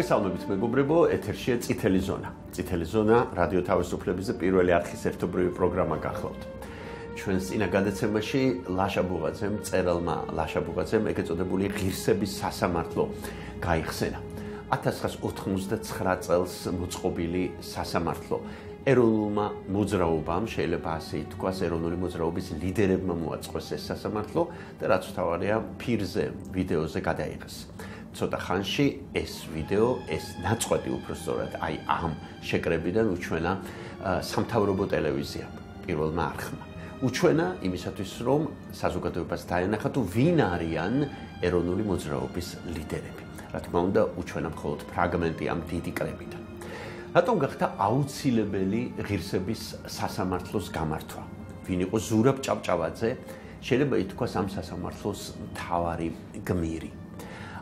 მოგესალმებით მეგობრებო, ეთერშია წითელი ზონა. წითელი ზონა რადიო თავისუფლების პირველი არხის ერთობრივი პროგრამა გახლავთ. ჩვენს წინა გადაცემაში ლაშა ბუღაძემ, წერალმა ლაშა ბუღაძემ ეგეწოდებული ღირსების სასამართლო გაიხსენა. 1999 წელს მოწყობილი სასამართლო ეროვნულმა მოძრაობამ შეიძლება ასე ითქვას, ეროვნული მოძრაობის ლიდერებმა მოაწყვეს ეს სასამართლო და რაც თავარია, ფირზე ვიდეოზე გადაიღეს. ცოტა ხანში ეს ვიდეო, ეს ნაწყვეტი უფრო სწორად, აი ამ შეკრებიდან უჩვენა სამთავრობო ტელევიზია პირველმა არხმა. უჩვენა იმისათვის, რომ საზოგადოებას დაენახა თუ ვინ არიან ეროვნული მოძრაობის ლიდერები. რა თქმა უნდა, უჩვენა მხოლოდ ფრაგმენტი ამ დიდი კრებიდან. რატომ გახდა აუცილებელი ღირსების სასამართლოს გამართვა? ვინ იყო ზურაბ ჭავჭავაძე? შეიძლება ითქვას ამ სასამართლოს მთავარი გმირი.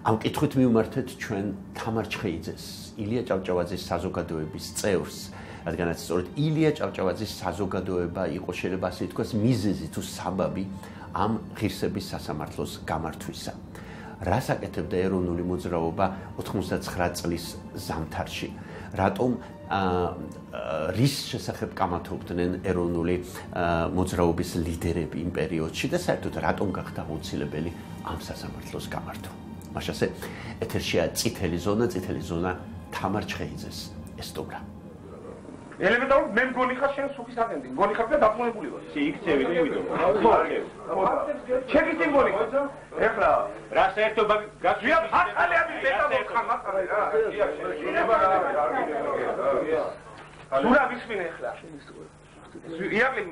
ამ კითხვით მივმართეთ ჩვენ თამარ ჩხეიძეს, ილია ჭავჭავაძის საზოგადოების წევრს, რადგანაც სწორედ ილია ჭავჭავაძის საზოგადოება იყო შეიძლება ასე ითქვას მიზეზი თუ საბაბი ამ ღირსების სასამართლოს გამართვისა. რას აკეთებდა ეროვნული მოძრაობა 99 წლის ზამთარში? რატომ აა რის შესახებ კამათობდნენ ეროვნული მოძრაობის ლიდერები იმ პერიოდში და საერთოდ რატომ გახდა აუცილებელი ამ სასამართლოს გამართვა? მაშასე ეთერშია წითელი ზონა, წითელი ზონა თამარ ჩხეიძეს ესტუმრა. ელემენტარულად მე მგონი ხარ შენ სუხის აგენტი. მგონი ხარ და დაკმუნებული ვარ. ში იქცევი და ვიდო. ჩემი სიმბოლი. ეხლა რა საერთობა გაწვია ხალხალი ამის მეტაბოლ ხარ მასალა რა. სურა ვისმინე ეხლა. იაკლი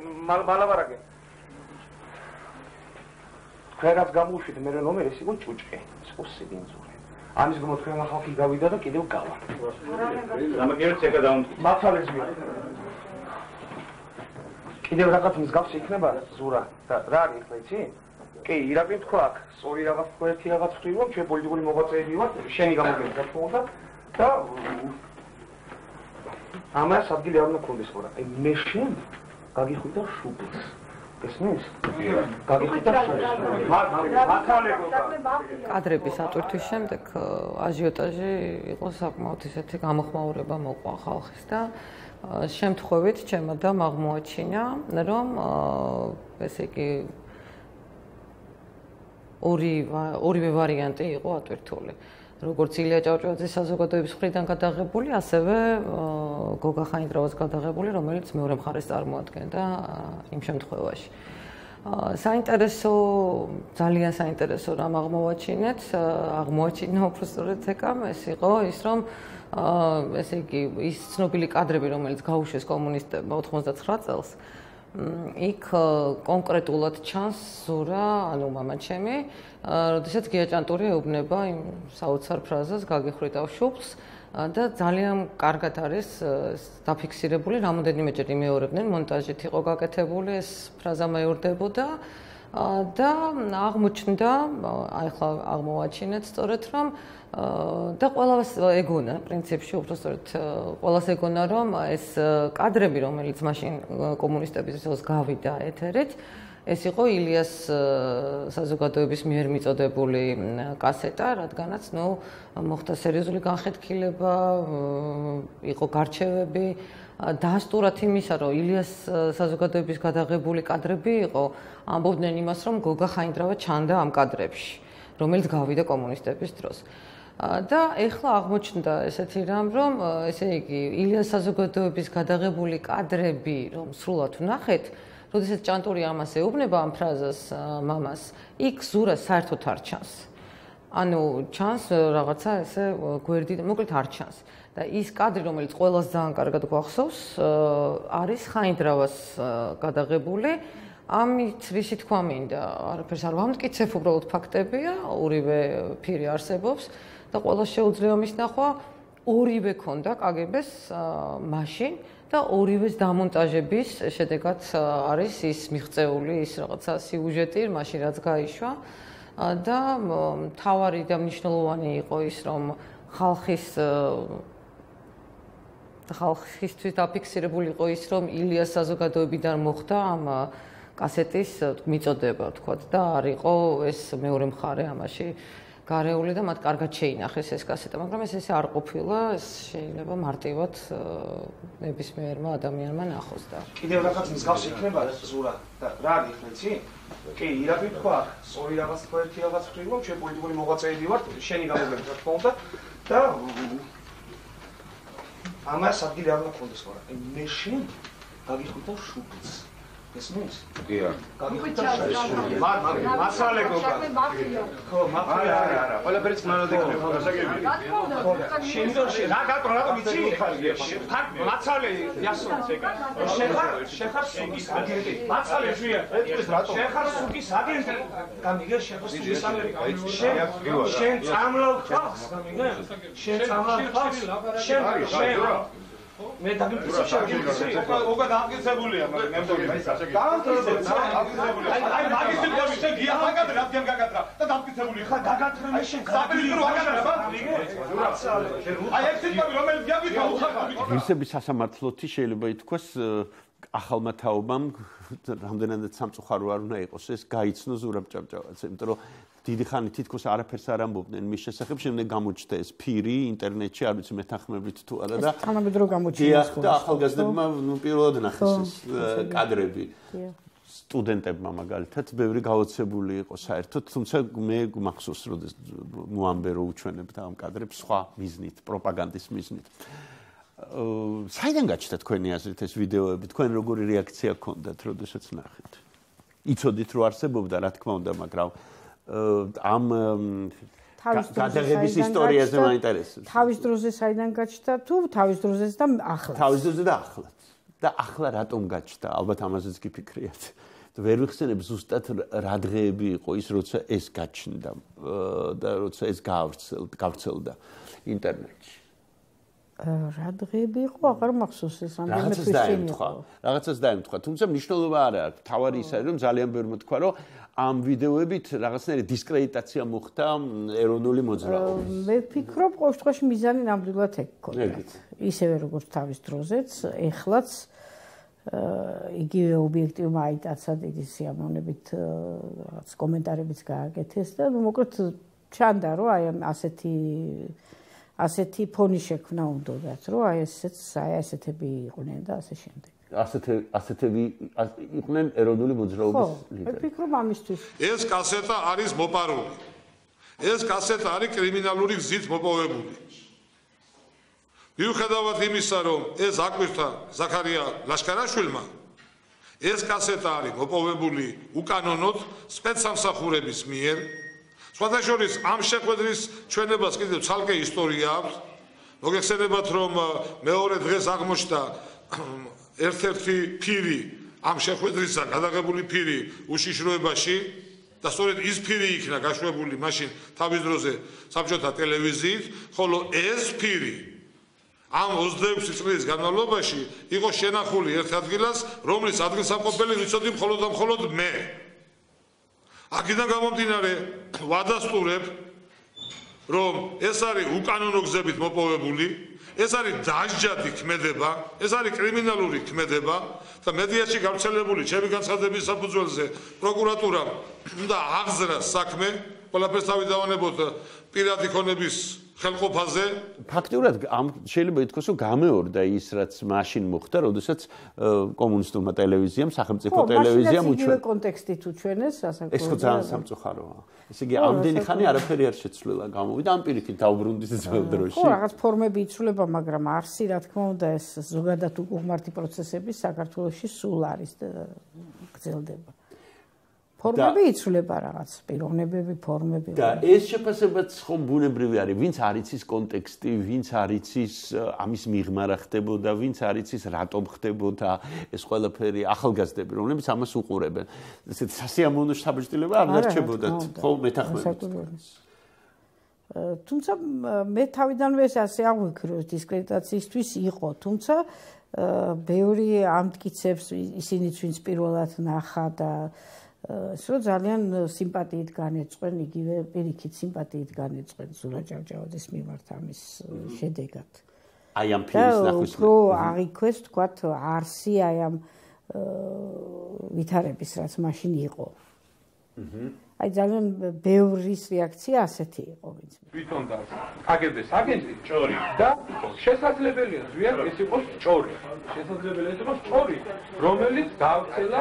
მალაბარაგე. ხერაც გამოვშვით მე ნომერი ეს იყო ჭუჭყი. სპოსი ბინძური. ამის გამო თქვენ ახალკი გავიდა და კიდევ გავა. გამაგერეთ ეკა დაუნ. მართალიც მე. კიდევ რაღაც მსგავს იქნება ზურა და რა არის ხო იცი? კი, ირაკლი თქვა აქ, სწორი რაღაც თქვა ერთი რაღაც ხვდივო, ჩვენ პოლიტიკური მოღვაწეები ვართ, შენი გამოგები რა თქმა უნდა და ამას ადგილი არ უნდა კონდეს ხო რა. აი მე შენ გაგიხვიდა შუბლს. ესმის? გაგიხვიდა შუბლს. მართალებო. კადრების ატვირთვის შემდეგ აჟიოტაჟი იყო საკმაოდ ისეთი გამოხმაურება მოყვა ხალხის და შემთხვევით ჩემო და აღმოაჩინა რომ ესე იგი ორი ორივე ვარიანტი იყო ატვირთული. როგორც ილია ჭავჭავაძის საზოგადოების მხრიდან გადაღებული, ასევე გოგა ხაინდრავას გადაღებული, რომელიც მეორე მხარეს წარმოადგენდა იმ შემთხვევაში. საინტერესო, ძალიან საინტერესო რამ აღმოვაჩინეთ, აღმოაჩინა უბრალოდ ეკამ, ეს იყო ის, რომ ესე იგი ის ცნობილი კადრები, რომელიც გაუშვეს კომუნისტებმა 99 წელს, იქ კონკრეტულად ჩანს ზურა, ანუ მამაჩემი, როდესაც გიაჭანტური ეუბნება იმ საოცარ ფრაზას გაგიხრიტავ შუბლს და ძალიან კარგად არის დაფიქსირებული, რამოდენიმეჯერ იმეორებდნენ, მონტაჟით იყო გაკეთებული ეს ფრაზა მეორდებოდა და აღმოჩნდა, აი ახლა აღმოვაჩინეთ სწორედ რომ და ყველას ეგონა პრინციპში უბრალოდ ყველას ეგონა რომ ეს კადრები რომელიც მაშინ კომუნისტების დროს გავიდა ეთერით ეს იყო ილიას საზოგადოების მიერ მიწოდებული კასეტა რადგანაც ნუ მოხდა სერიოზული განხეთქილება იყო გარჩევები დაასტურად იმისა რომ ილიას საზოგადოების გადაღებული კადრები იყო ამბობდნენ იმას რომ გოგა ხაინდრავა ჩანდა ამ კადრებში რომელიც გავიდა კომუნისტების დროს და ეხლა აღმოჩნდა ესეთი რამ, რომ ესე იგი ილიას საზოგადოების გადაღებული კადრები, რომ სრულად ვნახეთ, როდესაც ჭანტური ამას ეუბნება ამ ფრაზას მამას, იქ ზურა საერთოდ არ ჩანს. ანუ ჩანს რაღაცა ესე გვერდი, მოკლედ არ ჩანს. და ის კადრი, რომელიც ყოველას ძალიან კარგად გვახსოვს, არის ხაინდრავას გადაღებული. ამით რისი თქვა მინდა? არაფერს არ ვამტკიცებ, უბრალოდ ფაქტებია, ორივე ფირი არსებობს. და ყველა შეუძლია მის ნახვა ორივე ქონდა კგბ-ს მაშინ და ორივეს დამონტაჟების შედეგად არის ის მიღწეული ის რაღაცა სიუჟეტი მაშინ რაც გაიშვა და თავარი და მნიშვნელოვანი იყო ის რომ ხალხის ხალხისთვის დაფიქსირებული იყო ის რომ ილიას საზოგადოებიდან მოხდა ამ კასეტის მიწოდება თქვა და არ იყო ეს მეორე მხარე ამაში გარეული და მათ კარგად შეინახეს ეს კასეტა, მაგრამ ეს ესე არ ყოფილა, ეს შეიძლება მარტივად ნებისმიერმა ადამიანმა ნახოს და კიდევ რაღაც მსგავსი იქნება ზურა და რა გიხნეცი? კი, ირაკლი თქვა, სწორი რაღაც თქვა ერთი რაღაც ხრივ, ჩვენ პოლიტიკური მოღვაწეები ვართ, შენი გამოგვიყვება რა თქმა უნდა და ამას ადგილი არ მქონდეს ხო რა. მე შენ გაგიხუთა შუბლს. ესმის? დია. გაგიხუთა შუბლს. მაგ მაგ მასალე გოგა. ხო, მაფია არა არა. ყველაფერიც მანამდე გქონდა. გასაგები. შენ რა გაკრო რა ვიცი? ხარ მასალე იასონს ეგა. შეხარ შეხარ სუგის აგენტი. მასალე ჟია. შეხარ სუგის აგენტი. გამიგე შეხარ სუგის აგენტი. შენ შენ წამლავ ხალხს გამიგე? შენ წამლავ ხალხს. შენ შენ მე დაგიფიქრე შეგიძლია ოკა ოკა დამკიცებულია მაგრამ მე მგონი დამკიცებული აი მაგისტრი დავიშე გია მაგად რადგან გაგატრა და დამკიცებული ხა გაგატრა მე შენ საპირისპირო გაგატრა აი ეს სიტყვები რომელიც გიაგვითა უხარხული ვისები სასამართლოთი შეიძლება ითქვას ახალმა თაობამ რამდენადაც სამწუხარო არ უნდა იყოს ეს გაიცნო ზურაბ ჭავჭავაძე იმიტომ რომ დიდი ხანი თითქოს არაფერს არ ამბობდნენ მის შესახებ, შემდეგ გამოჩნდა ეს ფირი ინტერნეტში, არ ვიცი მეთანხმებით თუ არა და თანამედროვე გამოჩნდა და ახალგაზრდებმა ნუ პირველად ნახეს ეს კადრები. სტუდენტებმა მაგალითად ბევრი გაოცებული იყო საერთოდ, თუმცა მე მახსოვს, რომ მოამბე რომ უჩვენებთ ამ კადრებს სხვა მიზნით, პროპაგანდის მიზნით. საიდან გაჩნდა თქვენი აზრით ეს ვიდეოები? თქვენ როგორი რეაქცია გქონდათ, როდესაც ნახეთ? იცოდით რომ არსებობდა, რა თქმა უნდა, მაგრამ ამ გადაღების ისტორიაზე მაინტერესებს. თავის დროზე საიდან გაჩნდა თუ თავის დროზეც და ახლა? თავის დროზე და ახლა. და ახლა რატომ გაჩნდა? ალბათ ამაზეც კი ფიქრიათ. ვერ ვიხსენებ ზუსტად რა დღეები იყო ის, როცა ეს გაჩნდა და როცა ეს გავრცელდა, გავრცელდა ინტერნეტში. რა დღეები იყო, აღარ მახსოვს ეს რამდენი თვის წინ იყო. რაღაცას დაემთხვა, თუმცა მნიშვნელობა არ აქვს. თავარი ისაა, რომ ძალიან ბევრი მოთქვა, რომ ამ ვიდეოებით რაღაცნაირი დისკრედიტაცია მოხდა ეროვნული მოძრაობის. მე ვფიქრობ, ყოველ შემთხვევაში მიზანი ნამდვილად ეგ ქონდა. ისევე როგორც თავის დროზეც, ეხლაც იგივე ობიექტივმა აიტაცა დიდი სიამოვნებით რაღაც კომენტარებიც გააკეთეს და ნუ მოკლედ ჩანდა რომ აი ასეთი ასეთი ფონი შექმნა უნდათ რომ აი ესეც აი ასეთები იყვნენ და ასე შემდეგ. ასეთ ასეთები იყვნენ ეროვნული მოძრაობის ლიდერები. ხო, ვფიქრობ ამისთვის. ეს კასეტა არის მოპარული. ეს კასეტა არის კრიმინალური გზით მოპოვებული. მიუხედავად იმისა, რომ ეს აკვირთა ზაქარია ლაშქარაშვილმა, ეს კასეტა არის მოპოვებული უკანონოდ სპეცსამსახურების მიერ. სხვადასხვა ამ შეხვედრის ჩვენებას კიდევ ცალკე ისტორია აქვს. მოგეხსენებათ, რომ მეორე დღეს აღმოჩნდა ერთ-ერთი ფირი ამ შეხვედრისა გადაღებული ფირი უშიშროებაში და სწორედ ის ფირი იქნა გაშვებული მაშინ თავის დროზე საბჭოთა ტელევიზიით, ხოლო ეს ფირი ამ 26 წლის განმავლობაში იყო შენახული ერთ ადგილას, რომლის ადგილსამყოფელი ვიცოდი მხოლოდ და მხოლოდ მე. აქედან გამომდინარე, ვადასტურებ, რომ ეს არის უკანონო გზებით მოპოვებული ეს არის დაჟჯადი ქმედება, ეს არის კრიმინალური ქმედება და მედიაში გავრცელებული ჩემი განცხადების საფუძველზე პროკურატურამ უნდა აღზრას საქმე, ყველაფერს თავი დავანებოთ პირადი ქონების ხელყოფაზე ფაქტიურად ამ შეიძლება ითქვას რომ გამეორდა ის რაც მაშინ მოხდა, როდესაც კომუნისტურმა ტელევიზიამ, სახელმწიფო ტელევიზიამ უჩვენა. ეს კონტექსტით უჩვენეს ეს ხო ძალიან სამწუხაროა. ესე იგი ამდენი ხანი არაფერი არ შეცვლილა, გამოვიდა ამ პირიქით დაუბრუნდის ძველ დროში. ხო, რაღაც ფორმები იცვლება, მაგრამ არსი რა თქმა უნდა ეს ზოგადად უღმართი პროცესები საქართველოში სულ არის გრძელდება. ფორმები იცვლება რაღაც პიროვნებები ფორმები და ეს შეფასებაც ხომ ბუნებრივი არის. ვინც არის ის კონტექსტი ვინც არის ის ამის მიღმა რა ხდებოდა ვინც არის ის რატომ ხდებოდა ეს ყველაფერი ახალგაზრდები რომლებიც ამას უყურებენ. ესეთ სასიამოვნო საბჭოთილება არ დარჩებოდათ ხო მეთახმებით თუმცა მე თავიდანვე ასე აღვიქრო დისკრედიტაციისთვის იყო. თუმცა ბევრი ამტკიცებს ისინიც ვინც პირველად ნახა და ისო ძალიან სიმპათიით განეწყვენ იგივე პირიქით სიმპათიით განეწყვენ ზურა ჭავჭავაძის მიმართ ამის შედეგად. აი ამ ფილმის ნახვის. უფრო აღიქვეს თქვათ არსი აი ამ ვითარების რაც მაშინ იყო. აი ძალიან ბევრის რეაქცია ასეთი იყო ვინც. თვითონ და აგებს აგენტი ჭორი და შესაძლებელია ზვიად ეს იყოს ჭორი. შესაძლებელია ეს იყოს ჭორი, რომელიც გავცელა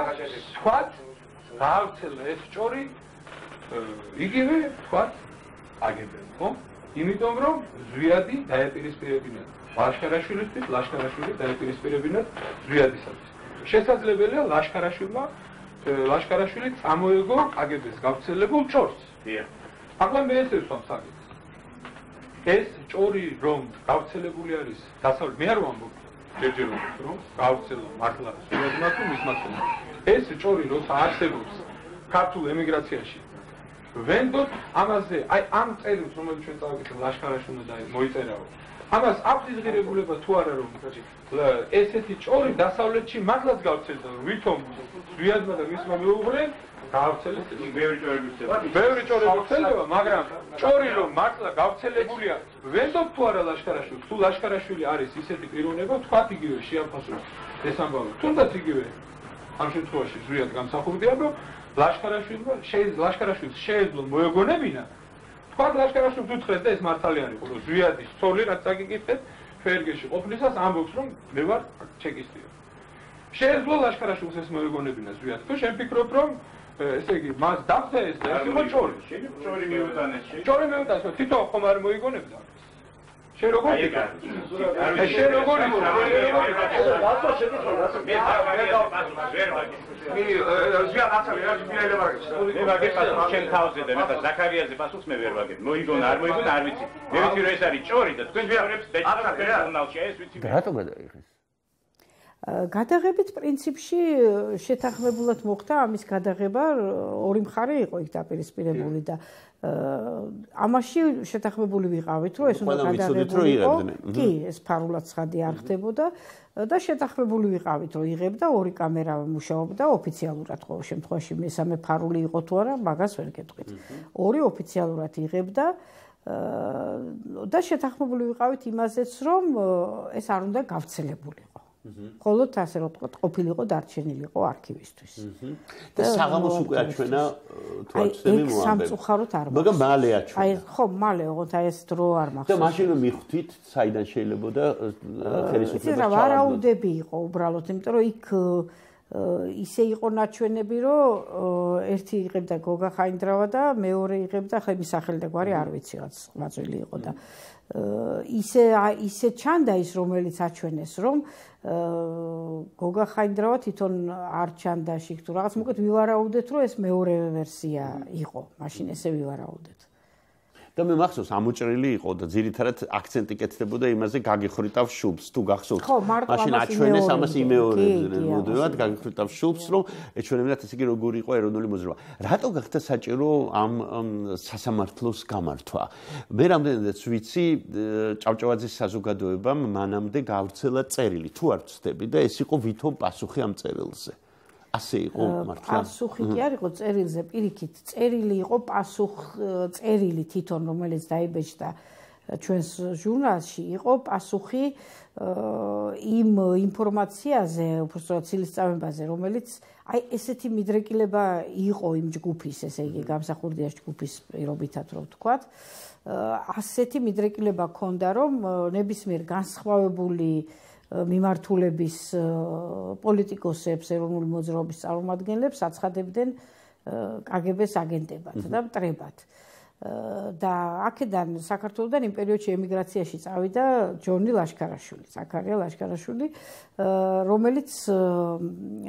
სხვათ გავცელა ეს ჭორი იგივე სხვათ აგებს, ხო? იმიტომ რომ ზვიადი დაეპირისპირებინა ლაშქარაშვილისთვის, ლაშქარაშვილი დაეპირისპირებინა ზვიადისათვის. შესაძლებელია ლაშქარაშვილმა ლაშქარაშვილი წამოეგო კგბ-ს გავრცელებულ ჭორს. დიახ. ახლა მე ესე ვსვამ საკითხს. ეს ჭორი რომ გავრცელებული არის დასავლეთ მე არ ვამბობ ჯერჯერობით რომ გავრცელო მართლა სულადმა თუ მისმაცემა. ეს ჭორი როცა არსებობს ქართულ ემიგრაციაში ვენდოთ ამაზე აი ამ წერილს რომელიც ჩვენ წავაკეთებ ლაშქარაშვილმა და მოიწერაო ამას აქვს იზღირებულება თუ არა რომ ესეთი ჭორი დასავლეთში მართლაც გავცელდა ვითომ ზვიადმა და მისმა მეუღლე გავცელეს ბევრი ჭორები ხდება ბევრი ჭორები ხდება მაგრამ ჭორი რომ მართლა გავცელებულია ვენდობ თუ არა ლაშქარაშვილი? თუ ლაშქარაშვილი არის ისეთი პიროვნება თქვათ იგივე შეაფასოს ეს ამბავი. თუნდაც იგივე ამ შემთხვევაში ზვიად გამსახურდია რომ ლაშქარაშვილმა შეიძლება ლაშქარაშვილს შეიძლება მოეგონებინა თქვა ლაშქარაშვილს უთხრეს და ეს მართალი არის რომ ზვიადის ცოლი რაც აგიკითხეთ ფერგეში ყოფნისას ამბობს რომ მე ვარ ჩეკისტია შეიძლება ლაშქარაშვილს ეს მოეგონებინა ზვიად თუ შენ ფიქრობ რომ ესე იგი მას დახდა ეს და ეს იყო ჭორი შენ ჭორი მეუტანეს ჭორი მეუტანეს თვითონ ხომ არ მოიგონებდა შენ როგორ ფიქრობ შენ როგორ ფიქრობ რატო შეგიძლია რატო მე ვერ ვაგე მე ზია აცალე რა შეიძლება ვაგე მე ვაგე პასუხს შენ თავზე და მე ზაქარიაზე პასუხს მე ვერ ვაგე მოიგონა არ მოიგონა არ ვიცი მე ვიცი რომ ეს არის ჭორი და თქვენ ვიარებს ჟურნალში ეს ვიცი რატო გადაიხეს გადაღებით პრინციპში შეთანხმებულად მოხდა ამის გადაღება ორი მხარე იყო იქ დაპირისპირებული და ამაში შეთანხმებული ვიყავით რომ ეს უნდა გადაღებული იყო. კი ეს ფარულად ცხადი არ ხდებოდა და შეთანხმებული ვიყავით რომ იღებდა ორი კამერა მუშაობდა ოფიციალურად ყოველ შემთხვევაში მესამე ფარული იყო თუ არა მაგას ვერ გეტყვით. ორი ოფიციალურად იღებდა და შეთანხმებული ვიყავით იმაზეც რომ ეს არ უნდა გავცელებულიყო ხოლოთ ასე რომ ვთქვათ, ყოფილიყო დარჩენილიყო არქივისთვის. და საღამოს უკვე აჩვენა თუ არცდები მოამბე. აი, სამწუხაროდ არ მოხდა. მაგრამ მალე აჩვენა. აი, ხო, მალე, ოღონდ აი ეს დრო არ მახსოვს. და მაშინ მიხვდით, საიდან შეიძლება და ხელისუფლება ჩავა. ეს რა ვარაუდები იყო უბრალოდ, იმიტომ რომ იქ ისე იყო ნაჩვენები, რომ ერთი იღებდა გოგა ხაინდრავა და მეორე იღებდა ხე მისახელი და გვარი არ ვიცი რაც მაწვილი იყო და ისე ისე ჩანდა ის რომელიც აჩვენეს რომ გოგა ხაინდრავა თვითონ არ ჩანდა შიქ თუ რაღაც მოკეთ ვივარაუდეთ რომ ეს მეორე ვერსია იყო. მაშინ ესე ვივარაუდეთ და მე მახსოვს ამოჭრილი იყო და ძირითადად აქცენტი კეთდებოდა იმაზე გაგიხრიტავ შუბს. თუ გახსოვთ მაშინ აჩვენეს ამას იმეორებდნენ მოდევად გაგიხრიტავ შუბს რომ ეჩვენებინათ ესე იგი როგორი იყო ეროვნული მოძრაობა. რატო გახდა საჭირო ამ სასამართლოს გამართვა? მე რამდენადაც ვიცი ჭავჭავაძის საზოგადოებამ მანამდე გავრცელა წერილი. თუ არ ვწდები და ეს იყო ვითომ პასუხი ამ წერილზე ასე იყო მართლა. პასუხი კი არ იყო წერილზე პირიქით წერილი იყო პასუხ წერილი თვითონ რომელიც დაიბეჭდა ჩვენს ჟურნალში იყო პასუხი იმ ინფორმაციაზე უბრალოდ ცილისწამებაზე რომელიც აი ესეთი მიდრეკილება იყო იმ ჯგუფის ესე იგი გამსახურდია ჯგუფის პირობითად რო ვთქვათ. ასეთი მიდრეკილება ქონდა რომ ნებისმიერ განსხვავებული მიმართულების პოლიტიკოსებს, ეროვნული მოძრაობის წარმომადგენლებს აცხადებდნენ კგბ-ს აგენტებად და მტრებად. და აქედან საქართველოსდან იმ პერიოდში ემიგრაციაში წავიდა ჯონი ლაშქარაშვილი, ზაქარია ლაშქარაშვილი, რომელიც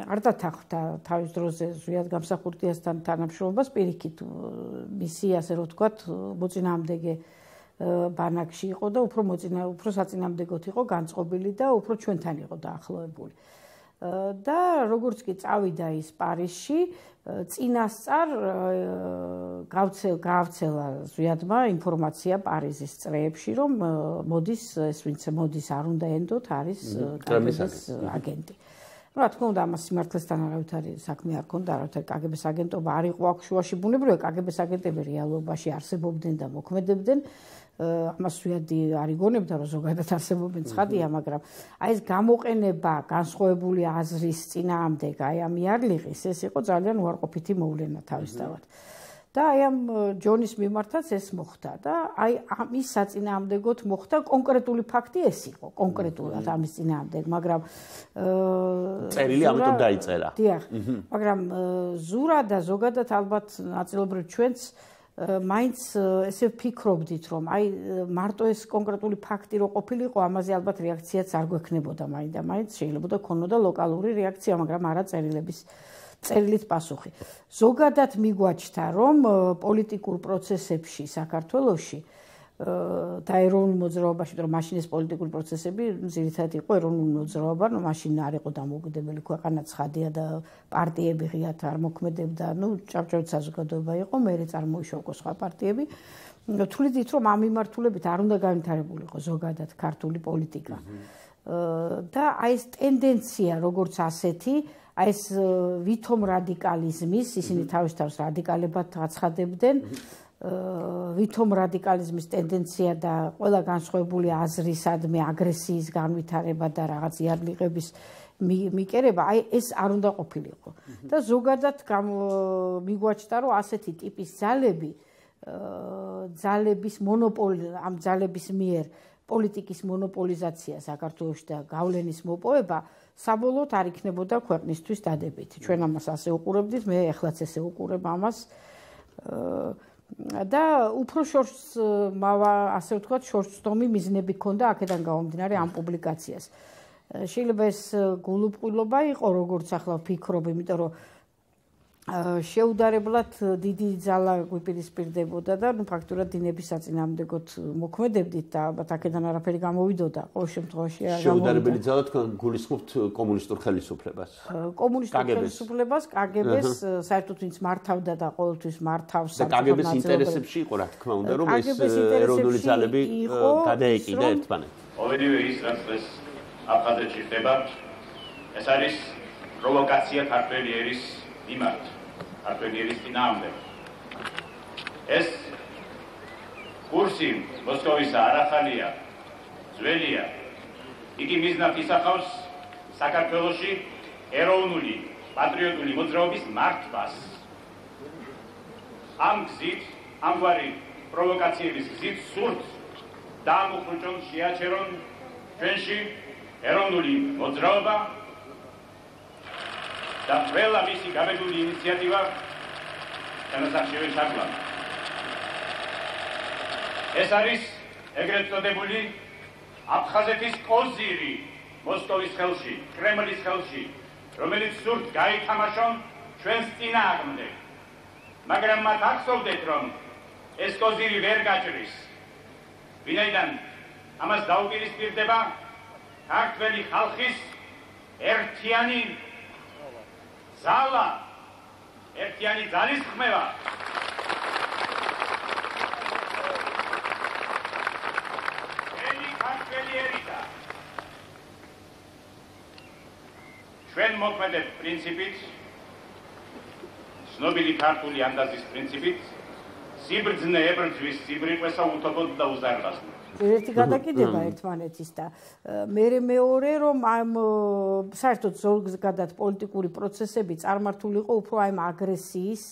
არ დათანხმდა თავის დროზე ზვიად გამსახურდიასთან თანამშრომლობას პირიქით მისი ასე რომ ვთქვათ მოწინააღმდეგე ბანაკში იყო და უფრო მოწინა უფრო საწინამდეგოთ იყო განწყობილი და უფრო ჩვენთან იყო დაახლოებული. და როგორც კი წავიდა ის პარიზში, წინასწარ გავცელ გავცელა ზვიადმა ინფორმაცია პარიზის წრეებში, რომ მოდის ეს ვინც მოდის არ უნდა ენდოთ არის კგბ-ის აგენტი. ну, რა თქმა უნდა, ამას სიმართლესთან არავითარი საქმე არ ქონდა, არავითარი კგბ-ის აგენტობა არ იყო აქ შუაში ბუნებრივია, კგბ-ის აგენტები რეალობაში არსებობდნენ და მოქმედებდნენ. ამას ვიადი არ იგონებდა რომ ზოგადად არსებობენ ცხადია, მაგრამ აი ეს გამოყენება განსხვავებული აზრის წინააღმდეგ, აი ამ იარლიღის ეს იყო ძალიან უარყოფითი მოვლენა თავისთავად. და აი ამ ჯონის მიმართაც ეს მოხდა და აი ამის საწინააღმდეგოდ მოხდა კონკრეტული ფაქტი ეს იყო კონკრეტულად ამის წინააღმდეგ მაგრამ წერილი ამიტომ დაიწერა. დიახ მაგრამ ზურა და ზოგადად ალბათ ნაწილობრივ ჩვენც მაინც ესე ვფიქრობდით რომ აი მარტო ეს კონკრეტული ფაქტი რო ყოფილიყო ამაზე ალბათ რეაქციაც არ გვექნებოდა მაინც და მაინც შეიძლება და ქონოდა ლოკალური რეაქცია მაგრამ არა წერილების წერილით პასუხი. ზოგადად მიგვაჩნდა, რომ პოლიტიკურ პროცესებში საქართველოში და ეროვნულ მოძრაობაში, რომ მაშინ ეს პოლიტიკური პროცესები ზირითად იყო ეროვნული მოძრაობა, რომ მაშინ არ იყო დამოუკიდებელი ქვეყანა ცხადია და პარტიები ღიათ არ მოქმედებდა, ну, ჭავჭავით საზოგადოება იყო, მეორე წარმოიშოვკო სხვა პარტიები. თვლიდით, რომ ამ მიმართულებით არ უნდა განვითარებულიყო ზოგადად ქართული პოლიტიკა. და აი ეს ტენდენცია როგორც ასეთი, აი ეს ვითომ რადიკალიზმის, ისინი თავის თავს რადიკალებად აცხადებდნენ. ვითომ რადიკალიზმის ტენდენცია და ყველა განსხვავებული აზრისადმი აგრესიის განვითარება და რაღაც იარლიღების მიკერება აი ეს არ უნდა ყოფილიყო და ზოგადად მიგვაჩნდა რომ ასეთი ტიპის ძალები ძალების მონოპოლი ამ ძალების მიერ პოლიტიკის მონოპოლიზაცია საქართველოს და გავლენის მოპოვება საბოლოოდ არ იქნებოდა ქვეყნისთვის დადებითი. ჩვენ ამას ასე უყურებდით, მე ეხლაც ესე უყურებ ამას. და უფრო შორს მავა ასე ვთქვათ, შორსდომი მიზნები ქონდა აქედან გამომდინარე ამ პუბლიკაციას. შეიძლება ეს გულუბრყვილობა იყო, როგორც ახლა ვფიქრობ, იმიტომ რომ შეუდარებლად დიდი ძალა გვიპირისპირდებოდა და ნუ ფაქტურად დინების საწინააღმდეგოდ მოქმედებდით და ალბათ აქედან არაფერი გამოვიდოდა. ყოველ შემთხვევაში არ გამოვიდა. შეუდარებელი ძალა თქვენ გულისხმობთ კომუნისტურ ხელისუფლებას. კომუნისტურ ხელისუფლებას კგბ-ს საერთოდ ვინც მართავდა და ყოველთვის მართავს და კგბ-ს ინტერესებში იყო რა თქმა უნდა რომ ეს ეროვნული ძალები გადაეკიდა ერთმანეთს ყოველივე ის რაც ეს აფხაზეთში ხდება. ეს არის პროვოკაცია ქართველი ერის მიმართ არტილერიის ძინაამდე. ეს კურსი მოსკოვის არახალია, ძველია. იგი მიზნად ისახავს საქართველოსი ეროვნული პატრიოტული მოძრაობის მართვას. ამ გზით, ამგვარი პროვოკაციების გზით სურთ დამოუკიდებლ შეაჩერონ ჩვენში ეროვნული მოძრაობა და ყველა მისი გამედული ინიციატივა განსახშევი ჩაკლა. ეს არის ეგრეთ წოდებული აფხაზეთის კოზირი მოსკოვის ხელში, კრემლის ხელში, რომელიც სურთ გაითამაშონ ჩვენს წინააღმდეგ. მაგრამ მათ ახსოვდეთ, რომ ეს კოზირი ვერ გაჭრის. ვინაიდან ამას დაუპირისპირდება ქართველი ხალხის ერთიანი ზალა ერთიანი ძალის ხმევა. ენი ქართველი ერიდა. ჩვენ მოქმედებ პრინციპით ცნობილი ქართული ანდაზის პრინციპით სიბრძნე ებრძვის სიბრიყვესა უთობოდ და უზარდასნო ერთი გადაკიდება ერთმანეთის და მე მეორე რომ ამ საერთოდ ზოგადად პოლიტიკური პროცესები წარმართულიყო უფრო აი აგრესიის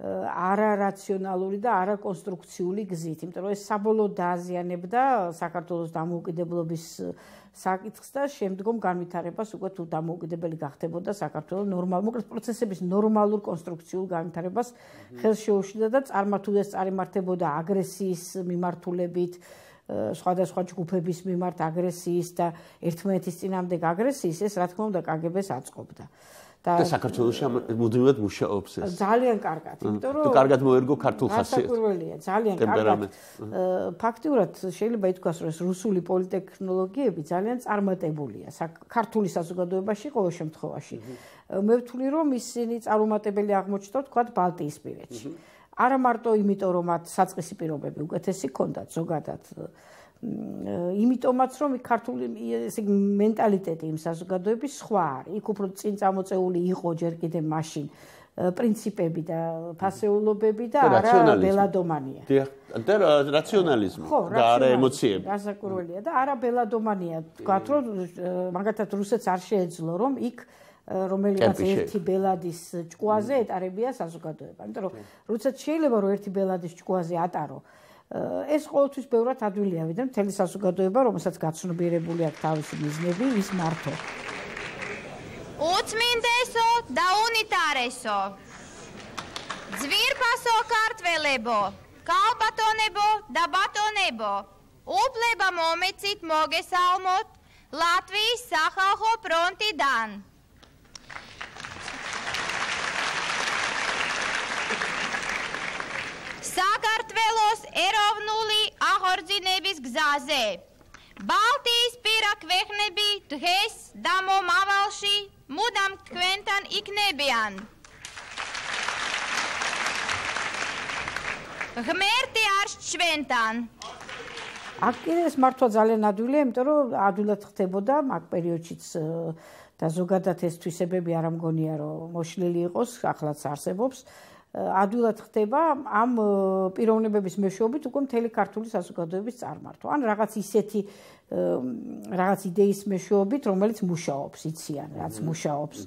არარაციონალური და არაკონსტრუქციული გზით, იმიტომ რომ ეს საბოლოოდ დააზიანებდა საქართველოს დამოუკიდებლობის საკითხს და შემდგომ განვითარებას უკვე თუ დამოუკიდებელი გახდებოდა საქართველოს ნორმალურ მოკლედ პროცესების ნორმალურ კონსტრუქციულ განვითარებას ხელს შეუშლიდა და წარმართულეს წარიმართებოდა აგრესიის მიმართულებით სხვადასხვა ჯგუფების მიმართ აგრესიის და ერთმანეთის წინამდებ აგრესიის ეს რა თქმა უნდა კგბ-ს აწყობდა. და საქართველოსი მუდმივად მუშაობს ეს. ძალიან კარგად, იმიტომ რომ კარგად მოერგო ქართულ ხასიათს. საკურველია, ძალიან კარგად. ფაქტიურად შეიძლება ითქვას, რომ ეს რუსული პოლიტექნოლოგიები ძალიან წარმატებულია ქართული საზოგადოებაში ყოველ შემთხვევაში. მე ვთვლი, რომ ისინი წარუმატებელი აღმოჩნდა თქვა ბალტიისპირეთში. არა მარტო იმიტომ რომ მათ საწყისი პირობები უკეთესი ქონდათ ზოგადად იმიტომაც რომ ქართული ესე მენტალიტეტი იმ საზოგადოების სხვა არის იქ უფრო წინ წამოწეული იყო ჯერ კიდე მაშინ პრინციპები და ფასეულობები და არა ბელადომანია. დიახ, და რაციონალიზმი და არა ემოციები. გასაკურველია და არა ბელადომანია. თქვათ რომ მაგათაც რუსეთს არ შეეძლო რომ იქ რომელიღაც ერთი ბელადის ჭკუაზე ეტარებია საზოგადოება. იმიტომ რომ რუსეთს შეიძლება რომ ერთი ბელადის ჭკუაზე ატარო ეს ყოველთვის ბევრად ადვილია, ვიდრე მთელი საზოგადოება, რომელსაც გაცნობიერებული აქვს თავისი მიზნები, ის მართო. უწმინდესო და უნიტარესო ძვირფასო ქართველებო კალბატონებო და ბატონებო უფლება მომეცით მოგესალმოთ ლატვიის სახალხო ფრონტიდან საქართველოს ეროვნული აღორძინების გზაზე ბალტიის პირა ქვეყნები დღეს და მომავალში მუდამ თქვენთან იქნებიან. ღმერთი არ ჩვენთან. აქ კიდე ეს მართლა ძალიან ადვილია, იმიტომ რომ ადვილად ხდებოდა მაგ პერიოდშიც და ზოგადად ეს თვისებები არ ამგონია რომ მოშლილი იყოს, ახლაც არსებობს. ადვილად ხდება ამ პიროვნებების მეშვეობით უკვე მთელი ქართული საზოგადოების წარმართვა. ან რაღაც ისეთი რაღაც იდეის მეშვეობით, რომელიც მუშაობს, იციან, რაც მუშაობს.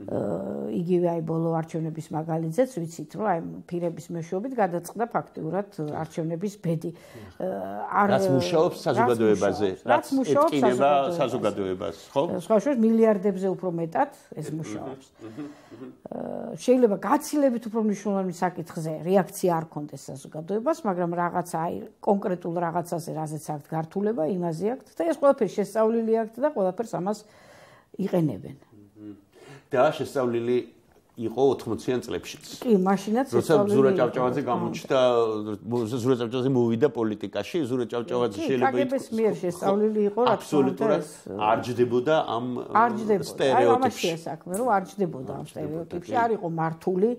იგივე აი ბოლო არჩევნების მაგალითზეც ვიცით, რომ აი ფირების მეშვეობით გადაწყდა ფაქტიურად არჩევნების ბედი. არ რაც მუშაობს საზოგადოებაზე, რაც ეთკინება საზოგადოებას, ხო? სხვა შორის მილიარდებზე უფრო მეტად ეს მუშაობს. შეიძლება გაცილებით უფრო მნიშვნელოვანი საკითხზე რეაქცია არ კონდეს საზოგადოებას, მაგრამ რაღაცა აი კონკრეტულ რაღაცაზე რაზეც აქვს გართულება, იმაზე აქვს და ეს ყველაფერი შესწავლილი აქვს და ყველაფერს ამას იყენებენ. და შესწავლილი იყო 80-იან წლებშიც. კი, მაშინაც შესწავლილი. როცა ზურა ჭავჭავაძე გამოჩნდა, ზურა ჭავჭავაძე მოვიდა პოლიტიკაში, ზურა ჭავჭავაძე შეიძლება ითქვას. კი, კგბ-ს მიერ შესწავლილი იყო, რა თქმა უნდა. აბსოლუტურად არ ჯდებოდა ამ სტერეოტიპში. აი, ამაშია საქმე, რომ არ ჯდებოდა ამ სტერეოტიპში. არ იყო მართული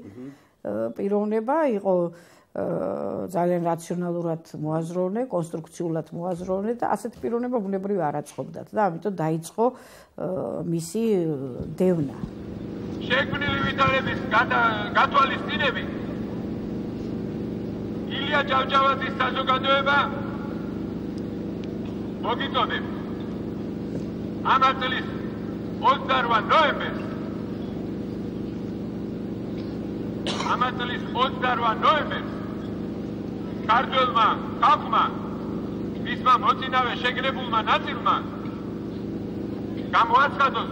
პიროვნება, იყო ძალიან რაციონალურად მოაზროვნე, კონსტრუქციულად მოაზროვნე და ასეთ პიროვნება ბუნებრივ არ აწყობდათ და ამიტომ დაიწყო მისი დევნა. შექმნილი ვითარების გათვალისწინები ილია ჯავჯავაძის საზოგადოება მოგიწოდებ ამ წლის 28 ნოემბერს ამ წლის 28 ნოემბერს ქართველმა ხალხმა მისმა მოწინავე შეგრებულმა ნაწილმა. გამოაცხადოს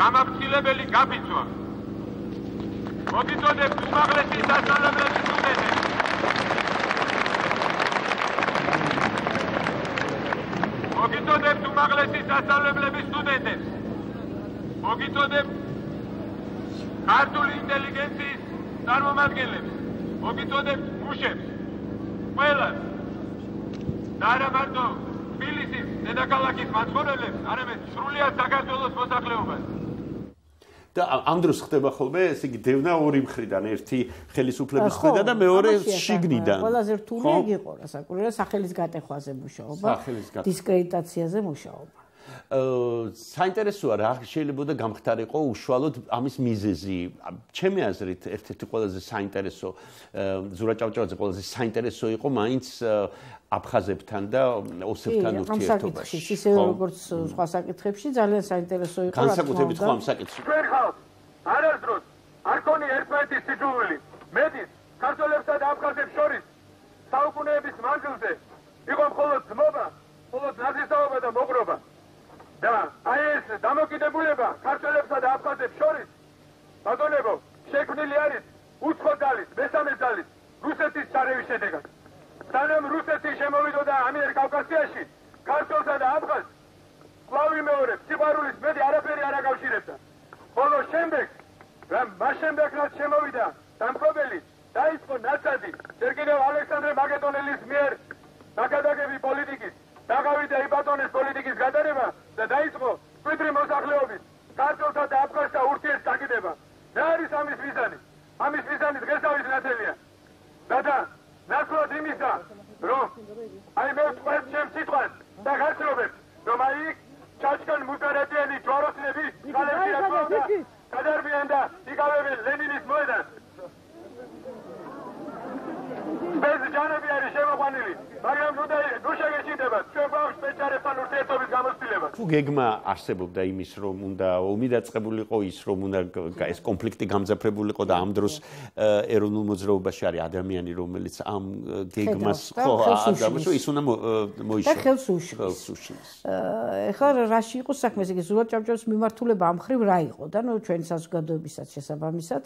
გამაფრთხილებელი გაფიცვა მოგიწოდებ უმაღლესი სასწავლებლების სტუდენტებს მოგიწოდებ უმაღლესი სასწავლებლების სტუდენტებს. მოგიწოდებ ქართული ინტელიგენციის წარმომადგენლებს. მოგიწოდებ მუშებს ყველას და არა მარტო თბილისის დედაქალაქის მაცხოვრებლებს, არამედ სრულიად საქართველოს მოსახლეობას. და ამ დროს ხდება ხოლმე ესე იგი დევნა ორი მხრიდან, ერთი ხელისუფლების მხრიდან და მეორე შიგნიდან. ყველაზე რთული იგი იყო, რასაკვირველია, სახელის გატეხვაზე მუშაობა, დისკრედიტაციაზე მუშაობა. საინტერესოა რა შეიძლება და გამختارიყო უშუალოდ ამის მიზეზი. ჩემი აზრით ერთ-ერთი ყველაზე საინტერესო ზურა ჭავჭავაძე ყველაზე საინტერესო იყო მაინც აფხაზებთან და ოსებთან ურთიერთობაში. ისე როგორც სხვა საკითხებში ძალიან საინტერესო იყო რა თქმა უნდა. განსაკუთრებით ხო ამ საკითხში. ვერ ხავ არასდროს არ გონი ერთმანეთის სიძულვილი. მედის ქართველებსა და აფხაზებს შორის საუკუნეების მანძილზე იყო მხოლოდ ძმობა, მხოლოდ ნაზისაობა და მოგრობა. და აი ეს დამოკიდებულება ქართველებსა და აფხაზებს შორის ბატონებო შექმნილი არის უცხო ძალის მესამე ძალის რუსეთის წარევის შედეგად. სანამ რუსეთი შემოვიდოდა ამიერკავკასიაში ქართველსა და აფხაზს კლავი მეორე სიყვარულის მეტი არაფერი არ აკავშირებდა. ხოლო შემდეგ რა მას შემდეგ რაც შემოვიდა დამპყრობელი დაიწყო ნაცადი. ჯერ კიდევ ალექსანდრე მაკედონელის მიერ დაგადაგები პოლიტიკის დაგავიდა იბატონის პოლიტიკის გატარება და დაიწყო მკვიდრი მოსახლეობის ქართველთა და აფხაზთა ურთიერთს დაკიდება. რა არის ამის მიზანი? ამის მიზანი დღესავის ნათელია. დადა ნაცვლად იმისა, რომ აი მე ვთქვათ ჩემ სიტყვას და გაცნობებ რომ აი ჩაჩკან მუკარატიანი ჯვაროსნები ხალხი რატოა გადარბიან და იკავებენ ლენინის მოედანს. ეს ჯანები არის შემოყვანილი მაგრამ ნუ შეგეშიდება ჩვენ გვაქვს მეჭარებთან ურთიერთობის გამოცდილება. თუ გეგმა არსებობდა იმის რომ უნდა ომი დაწყებულიყო ის რომ უნდა ეს კონფლიქტი გამძაფრებულიყო და ამ დროს ეროვნულ მოძრაობაში არის ადამიანი რომელიც ამ გეგმას ხო ადამიანს ის უნდა მოიშვა და ხელს უშლის. ეხლა რაში იყო საქმე ესე იგი ზურა ჭავჭავის მიმართულება ამ ხრივ რა იყო და ნუ ჩვენ საზოგადოებისაც შესაბამისად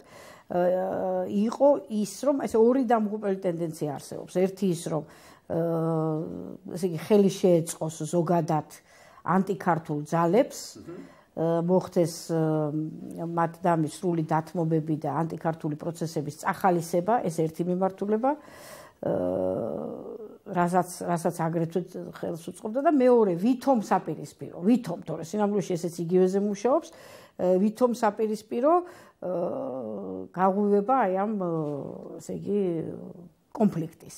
იყო ის რომ ეს ორი დამღუპელი ტენდენცია არსებობს. ერთი ის რომ ესე იგი ხელი შეეწყოს ზოგადად ანტიქართულ ძალებს. მოხდეს მათ დამის სრული დათმობები და ანტიქართული პროცესების წახალისება ეს ერთი მიმართულება. რასაც რასაც აგრეთვე ხელს უწყობდა და მეორე ვითომ საპირისპირო ვითომ თორე სინამდვილეში ესეც იგივეზე მუშაობს. ვითომ საპირისპირო გაღვივება აი ამ ესე იგი კონფლიქტის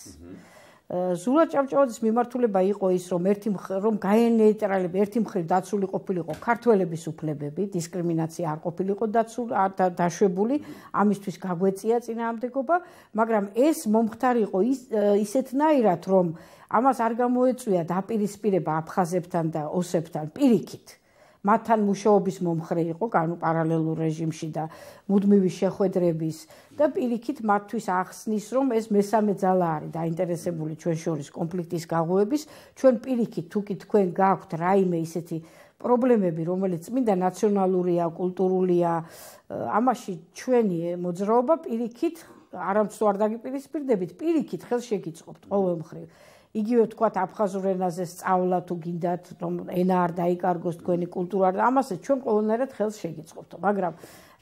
ზურა ჭავჭავაძის მიმართულება იყო ის რომ ერთი რომ გაენეიტრალებ ერთი მხრივ დაცული ყოფილიყო ქართველების უფლებები დისკრიმინაცია არ ყოფილიყო დაცული დაშვებული ამისთვის გაგვეწია წინააღმდეგობა მაგრამ ეს მომხდარი იყო ისეთნაირად რომ ამას არ გამოეწვია დაპირისპირება აფხაზებთან და ოსებთან პირიქით მათთან მუშაობის მომხრე იყო, ანუ პარალელურ რეჟიმში და მუდმივი შეხვედრების და პირიქით მათთვის ახსნის, რომ ეს მესამე ძალა არის დაინტერესებული ჩვენ შორის კონფლიქტის გაღუების, ჩვენ პირიქით თუ კი თქვენ გაქვთ რაიმე ისეთი პრობლემები, რომელიც წმინდა ნაციონალურია, კულტურულია, ამაში ჩვენი მოძრაობა პირიქით არამც თუ არ დაგიპირისპირდებით, პირიქით ხელს შეგიწყობთ ყოველ მხრივ. იგივე თქვათ აფხაზურ ენაზე სწავლა თუ გინდათ რომ ენა არ დაიკარგოს თქვენი კულტურა და ამასაც ჩვენ ყოველნაირად ხელს შეგიწყობთ. მაგრამ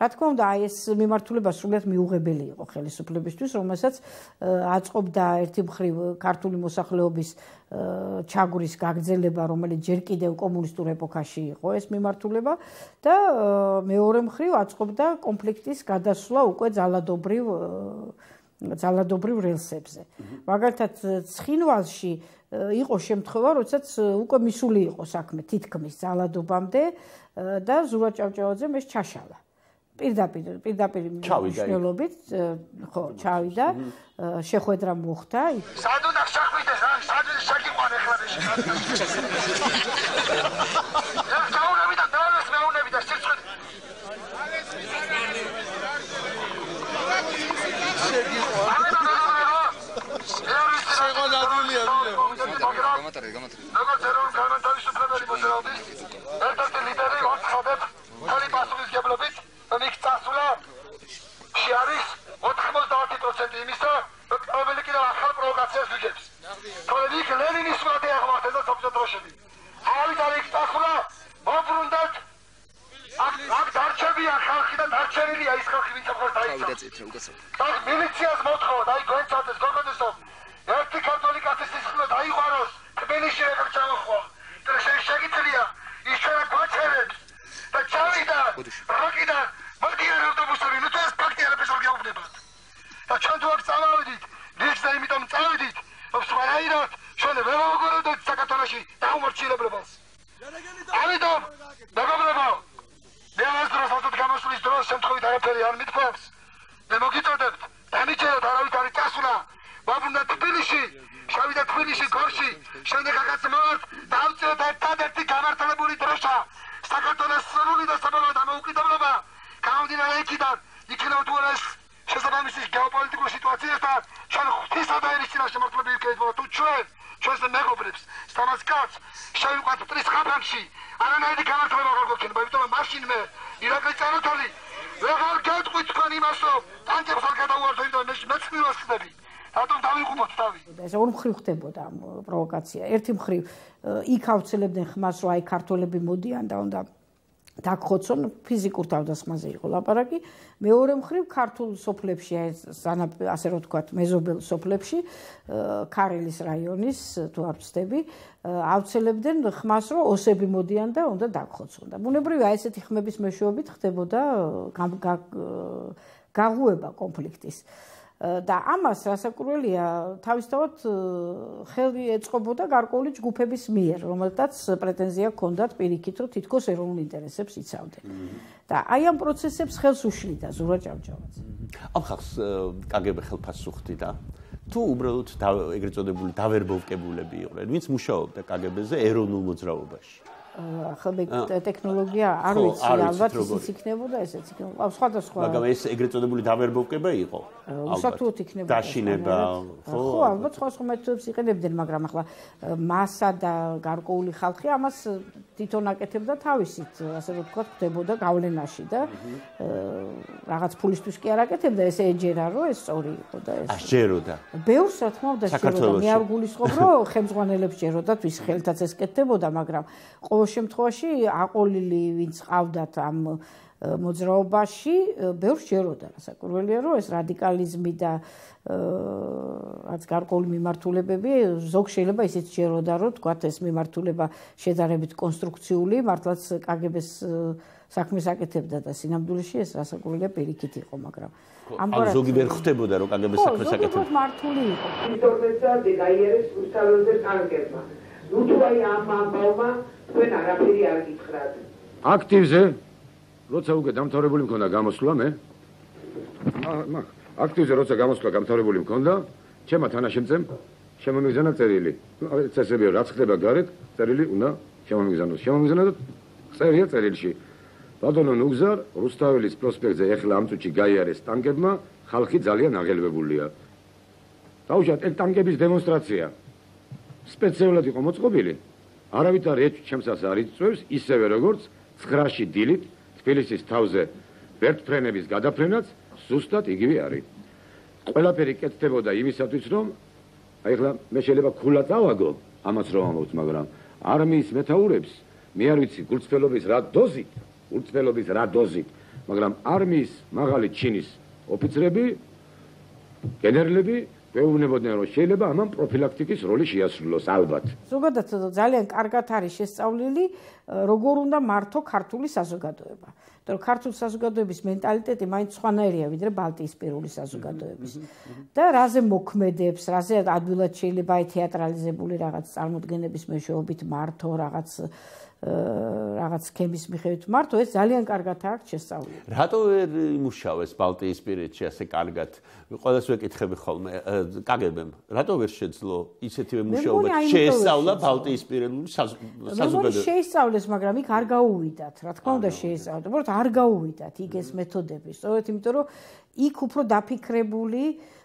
რა თქმა უნდა აი ეს მიმართულება სრულიად მიუღებელი იყო ხელისუფლებისთვის რომელსაც აწყობდა ერთი მხრივ ქართული მოსახლეობის ჩაგურის გაგრძელება რომელიც ჯერ კიდევ კომუნისტურ ეპოქაში იყო ეს მიმართულება და მეორე მხრივ აწყობდა კონფლიქტის გადასვლა უკვე ძალადობრივ ძალადობრივ რელსებზე. მაგალითად, ცხინვალში იყო შემთხვევა, როდესაც უკვე მისული იყო საქმე თითქმის ძალადობამდე და ზურა ჭავჭავაძე მეც ჩაშალა. პირდაპირ პირდაპირ მნიშვნელობით ხო ჩავიდა შეხვედრა მოხდა სად უნდა შეხვიდე სად შეგიყვანე ხლა ჩაუნები და დავალეს მეუნები და სიცხვით გამატარე გამატარე როგორც ეროვნულ მოძრაობის ერთ-ერთი ლიდერი ვახშობებ ხალი პასუხისგებლობით რომ იქ წასულა შეარის 90% იმისა რომელიც კიდევ ახალ პროვოკაციას ვიგებს თორემ იქ ლენინის სურათი აღმართეს და საბჭოთა დროშები. ავიდა იქ წასულა მობრუნდათ. აქ აქ დარჩებია ხალხი და დარჩენილია ის ხალხი ვინც ახლა დაიწყო. და მილიციას მოთხოვა და აი გვენცადეს გოგონესო ერთი ქართული კაცი სისხლო დაიყვანოს თბილისში რა ჩამოხვა და შეიძლება ის ჩვენ გვაჩერებს და ჩავიდა როკიდა მოდიერ ავტობუსები. ნუ ეს ფაქტი არ ეფესორ გეუბნება და ჩვენ თუ აქ წავავიდით ნიშ და იმიტომ წავიდით რომ სხვანაირად ჩვენ ვერ მოგოროდეთ საქართველოში დაუმორჩილებლობას. ამიტომ მეგობრებო მე ამ დროს ასეთ გამოსulis დროს შემთხვევით არაფერი არ მithქვამს მე მოგიწოდებთ დამიჩეროთ არავით არის წასვლა. ვაბრუნდა თბილისში, შევიდა თბილისში გორში, შემდეგ აკაც მოვართ, დავწეროთ ერთადერთი გამართლებული დროშა. საქართველოს სრული და საბოლოო დამოუკიდებლობა გამომდინარე იქიდან, იქნებ თუ არა ეს შესაბამისი გეოპოლიტიკური სიტუაციასთან, ჩვენ ღვთისა და ერის წინაშე მართლები ვიქნებით, თუ ჩვენ ჩვენს მეგობრებს, სამას კაც შევიყვათ მტრის ხაფანში, არანაირი გამართლება არ გვექნება, იმიტომ რომ მაშინ მე ირაკლი წაროთალი ვეღარ გეტყვით თქვენ იმას, რომ ტანკებს არ გადავუარდო, იმიტომ რომ მე მეცნიერს ხდები. რატომ დავიღუპოთ თავი? ეს ორ მხრივ ხდებოდა პროვოკაცია. ერთი მხრივ იქ ავცელებდნენ ხმას, რომ აი ქართველები მოდიან და უნდა დაგხოცონ ფიზიკურ თავდასხმაზე იყო ლაპარაკი. მეორე მხრივ ქართულ სოფლებში აი ასე რომ ვთქვათ, მეზობელ სოფლებში, ქარელის რაიონის თუ არ ვწდები, ავცელებდნენ ხმას, რომ ოსები მოდიან და უნდა დაგხოცონ. და ბუნებრივია ესეთი ხმების მეშვეობით ხდებოდა გაღუება კონფლიქტის. და ამას რასაკვირველია თავისთავად ხელი ეწყობოდა გარკვეული ჯგუფების მიერ რომელთაც პრეტენზია ჰქონდათ პირიქით რომ თითქოს ეროვნულ ინტერესებს იცავდნენ. და აი ამ პროცესებს ხელს უშლიდა ზურა ჭავჭავაძე ამ ხალხს კგბ ხელფასს უხდიდა თუ უბრალოდ ეგრეთ წოდებული დავერბოვკებულები იყვნენ ვინც მუშაობდა კგბ-ზე ეროვნულ მოძრაობაში ახლა მე ტექნოლოგია არ ვიცი ალბათ ისიც იქნებოდა ესეც იქნებოდა. სხვადასხვა მაგრამ ეს ეგრეთ წოდებული დავერბოვკება იყო უსათუოდ იქნებოდა დაშინება ხო ხო ალბათ. სხვა სხვა მეთოდებს იყენებდნენ მაგრამ ახლა მასა და გარკვეული ხალხი ამას თვითონ აკეთებდა თავისით. ასე რომ თქვა ხდებოდა გავლენაში და რაღაც ფულისთვის კი არ აკეთებდა. ეს ეჯერა რომ ეს სწორი იყო და ეს აღჯეროდა ბევრს რა თქმა უნდა შეეროდა მე არ გულისხმობ რომ ხელმძღვანელებს ჯეროდათ ვის ხელთაც ეს კეთდებოდა მაგრამ ყოველ შემთხვევაში აყოლილი ვინც ყავდათ ამ მოძრაობაში ბევრს ჯეროდა საკურველია რომ ეს რადიკალიზმი და რაც გარკვეული მიმართულებები ზოგ შეიძლება ისიც ჯეროდა რომ თქვა ეს მიმართულება შედარებით კონსტრუქციული მართლაც კგბ-ს საქმეს აკეთებდა და სინამდვილეში ეს რასაკურველია პირიქით იყო მაგრამ ამგვარად ზოგი ვერ ხვდებოდა რომ კგბ-ს საქმეს აკეთებდა ხო ზოგი მართული იყო. ისტორიაცა დეგაიერეს რუსთაველზე კანგერმა ნუ თუ აი ამ ამბავმა თქვენ არაფერი არ გითხრათ. აქტივზე როცა უკვე დამთავრებული მქონდა გამოსვლა მე? მაგ აქტივზე როცა გამოსვლა გამთავრებული მქონდა ჩემო თანაშემწემ შემომიგზანა წერილი. წესები რაც ხდება გარეთ წერილი უნდა შემომიგზავნოს შემომიგზანა და წერია წერილში. ბატონო ნუგზარ რუსთაველის პროსპექტზე ეხლა ამ წუთში გაიარეს ტანკებმა ხალხი ძალიან აღელვებულია. დაუშვათ ეს ტანკების დემონსტრაცია. სპეციალურად იყო მოწყობილი. არავითარ ეჭ ჩემსას არ იწევს ისევე როგორც 9-ში დილით თბილისის თავზე ვერტფრენების გადაფრენაც ზუსტად იგივე არის. ყველაფერი კეთდებოდა იმისათვის, რომ აი ახლა მე შეიძლება ქულა წავაგო, ამას რომ ამბობთ, მაგრამ არმიის მეტაურებს მე არ ვიცი გულწრფელობის რა დოზით, გულწრფელობის რა დოზით, მაგრამ არმიის მაღალი ჩინის ოფიცრები გენერლები ვეუბნებოდნენ რომ შეიძლება ამან პროფილაქტიკის როლი შეასრულოს ალბათ. ზოგადად ძალიან კარგად არის შესწავლილი როგორ უნდა მართო ქართული საზოგადოება. იმიტომ რომ ქართული საზოგადოების მენტალიტეტი მაინც სხვანაირია ვიდრე ბალტიისპირული საზოგადოების. და რაზე მოქმედებს, რაზე ადვილად შეიძლება თეატრალიზებული რაღაც წარმოდგენების მეშვეობით მართო რაღაც რაღაც სქემის მიხედვით მარტო ეს ძალიან კარგად აქვს შესწავლილი. რატო ვერ იმუშავეს ბალტიისპირეთში ასე კარგად? ყველას ვეკითხები ხოლმე კგბ-მ. რატო ვერ შეძლო ისეთივე მუშაობა შეესწავლა ბალტიისპირეთული საზოგადოება? მე შეესწავლეს, მაგრამ იქ არ გაუვიდათ. რა თქმა უნდა შეესწავლეთ, უბრალოდ არ გაუვიდათ იქ ეს მეთოდები. სწორედ იმიტომ რომ იქ უფრო დაფიქრებული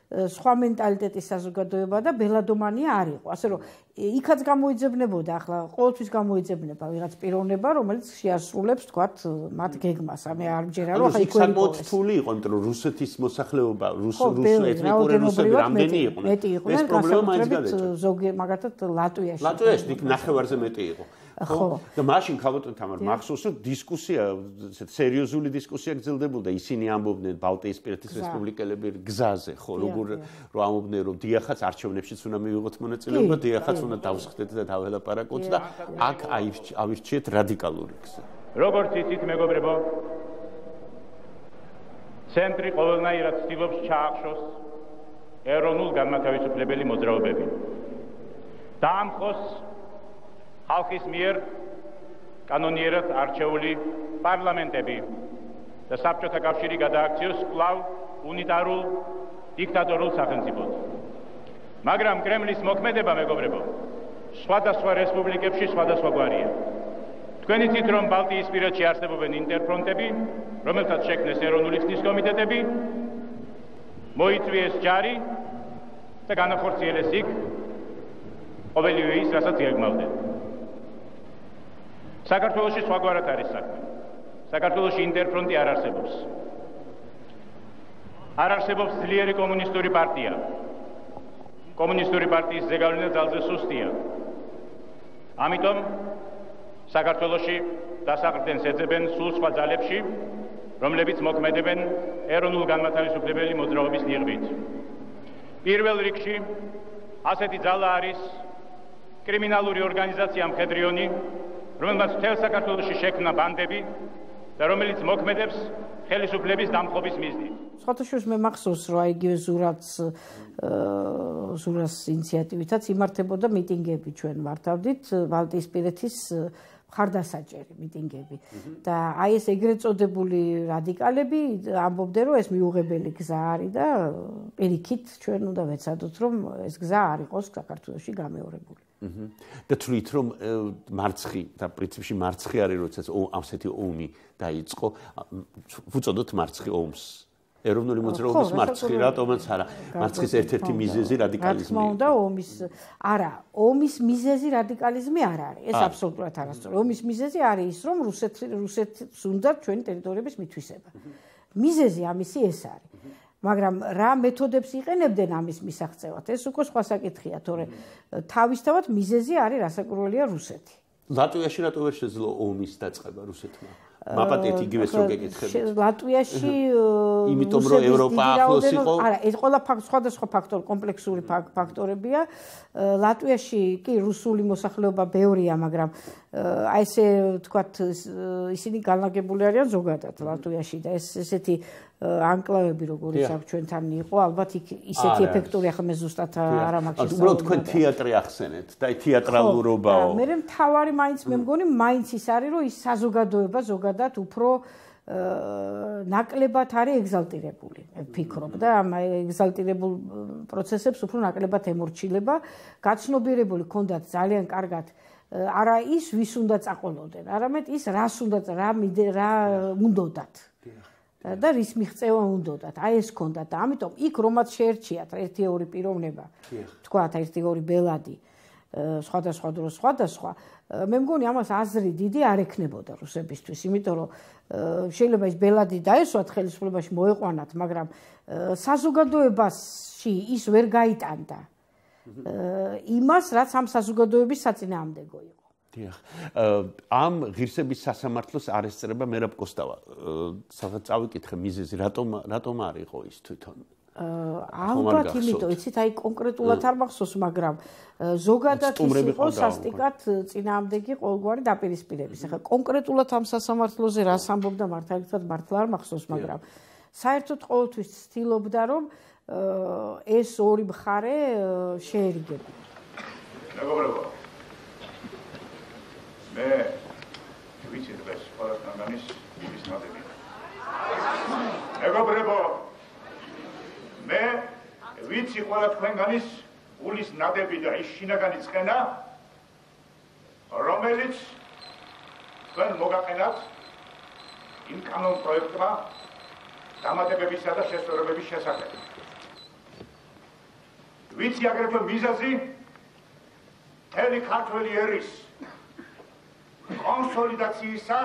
სხვა მენტალიტეტის საზოგადოება და ბელადომანია არ იყო. ასე რომ იქაც გამოიძებნებოდა ახლა ყოველთვის გამოიძებნება ვიღაც პიროვნება, რომელიც შეასრულებს თქვათ მათ გეგმას. ამე არ მჯერა რომ ახლა იქ საკმაოდ რთული იყო, იმიტომ რომ რუსეთის მოსახლეობა, რუს რუს ეთნიკური რუსები რამდენი იყვნენ? ეს პრობლემა მაინც გადაჭრა. ზოგი მაგათაც ლატვიაში. ლატვიაში იქ ნახევარზე მეტი იყო. ხო. და მაშინ ხალხო თამარ მახსოვს რომ დისკუსია ესეთ სერიოზული დისკუსია გრძელდებოდა ისინი ამბობდნენ ბალტიისპირეთის რესპუბლიკელები გზაზე ხო როგორ რომ ამბობდნენ რომ დიახაც არჩევნებშიც უნდა მივიღოთ მონაწილეობა დიახაც უნდა დავსხდეთ და დაველაპარაკოთ და აქ ავირჩიეთ რადიკალური გზა. როგორც იცით მეგობრებო ცენტრი ყოველნაირად ცდილობს ჩაახშოს ეროვნულ განმათავისუფლებელი მოძრაობები. დაამხოს ხალხის მიერ კანონიერად არჩეული პარლამენტები და საბჭოთა კავშირი გადააქციოს კვლავ უნიტარულ დიქტატორულ სახელმწიფოდ. მაგრამ კრემლის მოქმედება, მეგობრებო, სხვადასხვა რესპუბლიკებში სხვადასხვაგვარია. თქვენ იცით, რომ ბალტიისპირეთში არსებობენ ინტერფრონტები, რომელთაც შექმნეს ეროვნული ხსნის კომიტეტები, მოიწვიეს ჯარი და განახორციელეს იქ ყოველივე ის, რასაც გეგმავდნენ. საქართველოსი სხვაგვარად არის საქმე. საქართველოსი ინტერფრონტი არ არსებობს. არ არსებობს ძლიერი კომუნისტური პარტია. კომუნისტური პარტიის ზეგავლენა ძალზე სუსტია. ამიტომ საქართველოსი დასაყრდენს ეძებენ სულ სხვა ძალებში, რომლებიც მოქმედებენ ეროვნულ განმათავისუფლებელი მოძრაობის ნიღბით. პირველ რიგში ასეთი ძალა არის კრიმინალური ორგანიზაცია მხედრიონი, რომელმაც თელ საქართველოსში შექმნა ბანდები და რომელიც მოქმედებს ხელისუფლების დამხობის მიზნით. სხვათაშორის მე მახსოვს, რომ აიგივე ზურაც ზურას ინიციატივითაც იმართებოდა მიტინგები ჩვენ მართავდით ბალტიისპირეთის ხარდასაჭერი მიტინგები და აი ეს ეგრეთ წოდებული რადიკალები ამბობდნენ რომ ეს მიუღებელი გზა არის და პირიქით ჩვენ უნდა ვეცადოთ რომ ეს გზა არ იყოს საქართველოსში გამეორებული. და თვლით რომ მარცხი და პრინციპში მარცხი არის როდესაც ასეთი ომი დაიწყო. ვუწოდოთ მარცხი ომს. ეროვნული მოძრაობის მარცხი რატომაც არა. მარცხის ერთ-ერთი მიზეზი რადიკალიზმი რა თქმა უნდა ომის არა ომის მიზეზი რადიკალიზმი არ არის. ეს აბსოლუტურად არასწორი ომის მიზეზი არის ის რომ რუსეთი რუსეთს უნდა ჩვენი ტერიტორიების მithვისება მიზეზი ამისი ეს არის მაგრამ რა მეთოდებს იყენებდნენ ამის მისაღწევად? ეს უკვე სხვა საკითხია თორე თავისთავად მიზეზი არის რასაკვირველია რუსეთი. ლატვიაში რატო ვერ შეძლო ომის დაწყება რუსეთმა? მაპატეთ იგივეს რო გეკითხებით. ლატვიაში იმიტომ რომ ევროპა ახლოს იყო. არა, ეს ყველა სხვადასხვა ფაქტორი, კომპლექსური ფაქტორებია. ლატვიაში კი რუსული მოსახლეობა ბევრია, მაგრამ აი ესე თქვათ ისინი განლაგებული არიან ზოგადად ლატვიაში და ეს ესეთი ანკლავები როგორიც აქვს ჩვენთან იყო, ალბათ იქ ისეთი ეფექტური ახლა მე ზუსტად არ ამაქვს. უბრალოდ თქვენ თეატრი ახსენეთ და აი თეატრალურობაო. მე მთავარი მაინც მე მგონი მაინც ის არის რომ ის საზოგადოება ზოგადად უფრო ნაკლებად არის ეგზალტირებული. ფიქრობ და ამ ეგზალტირებულ პროცესებს უფრო ნაკლებად ემორჩილება. გაცნობიერებული ქონდათ ძალიან კარგად არა ის ვის უნდა წაყოლოდნენ, არამედ ის რას უნდა რა რა უნდათ. და რის მიღწევა უნდათ. აი ეს ქონდათ და ამიტომ იქ რომაც შეერჩიათ ერთი ორი პიროვნება. თქვათ ერთი ორი ბელადი სხვადასხვა დროს სხვადასხვა მე მგონი ამას აზრი დიდი არ ექნებოდა რუსებისთვის, იმიტომ რომ შეიძლება ის ბელადი დაესვათ ხელისუფლებაში მოეყვანათ, მაგრამ საზოგადოებაში ის ვერ გაიტანდა. იმას, რაც ამ საზოგადოების საწინააღმდეგო იყო. დიახ. ამ ღირსების სასამართლოს არ ესწრება მერაბ კოსტავა. სადღაც წავიკითხე მიზეზი, რატომ რატომ არ იყო ის თვითონ? ალბათ იმიტომ, იცით, აი კონკრეტულად არ მახსოვს, მაგრამ ზოგადად ის იყო სასტიკად წინააღმდეგი ყოველგვარი დაპირისპირების. ახლა კონკრეტულად ამ სასამართლოზე რას ამბობდა მართალიცად მართლა არ მახსოვს, მაგრამ საერთოდ ყოველთვის ცდილობდა რომ ეს ორი მხარე შეერიგებინა. მეგობრებო, მე ვიცი დღეს ყველასთან განის ის ნადები. მეგობრებო მე ვიცი ყველა თქვენგანის ულის ნადები და ის შინაგანი ცხენა რომელიც თქვენ მოგაყენათ იმ კანონ პროექტმა დამატებებისა და შესწორებების შესახებ. ვიცი აგრეთვე მიზეზი თელი ქართველი ერის კონსოლიდაციისა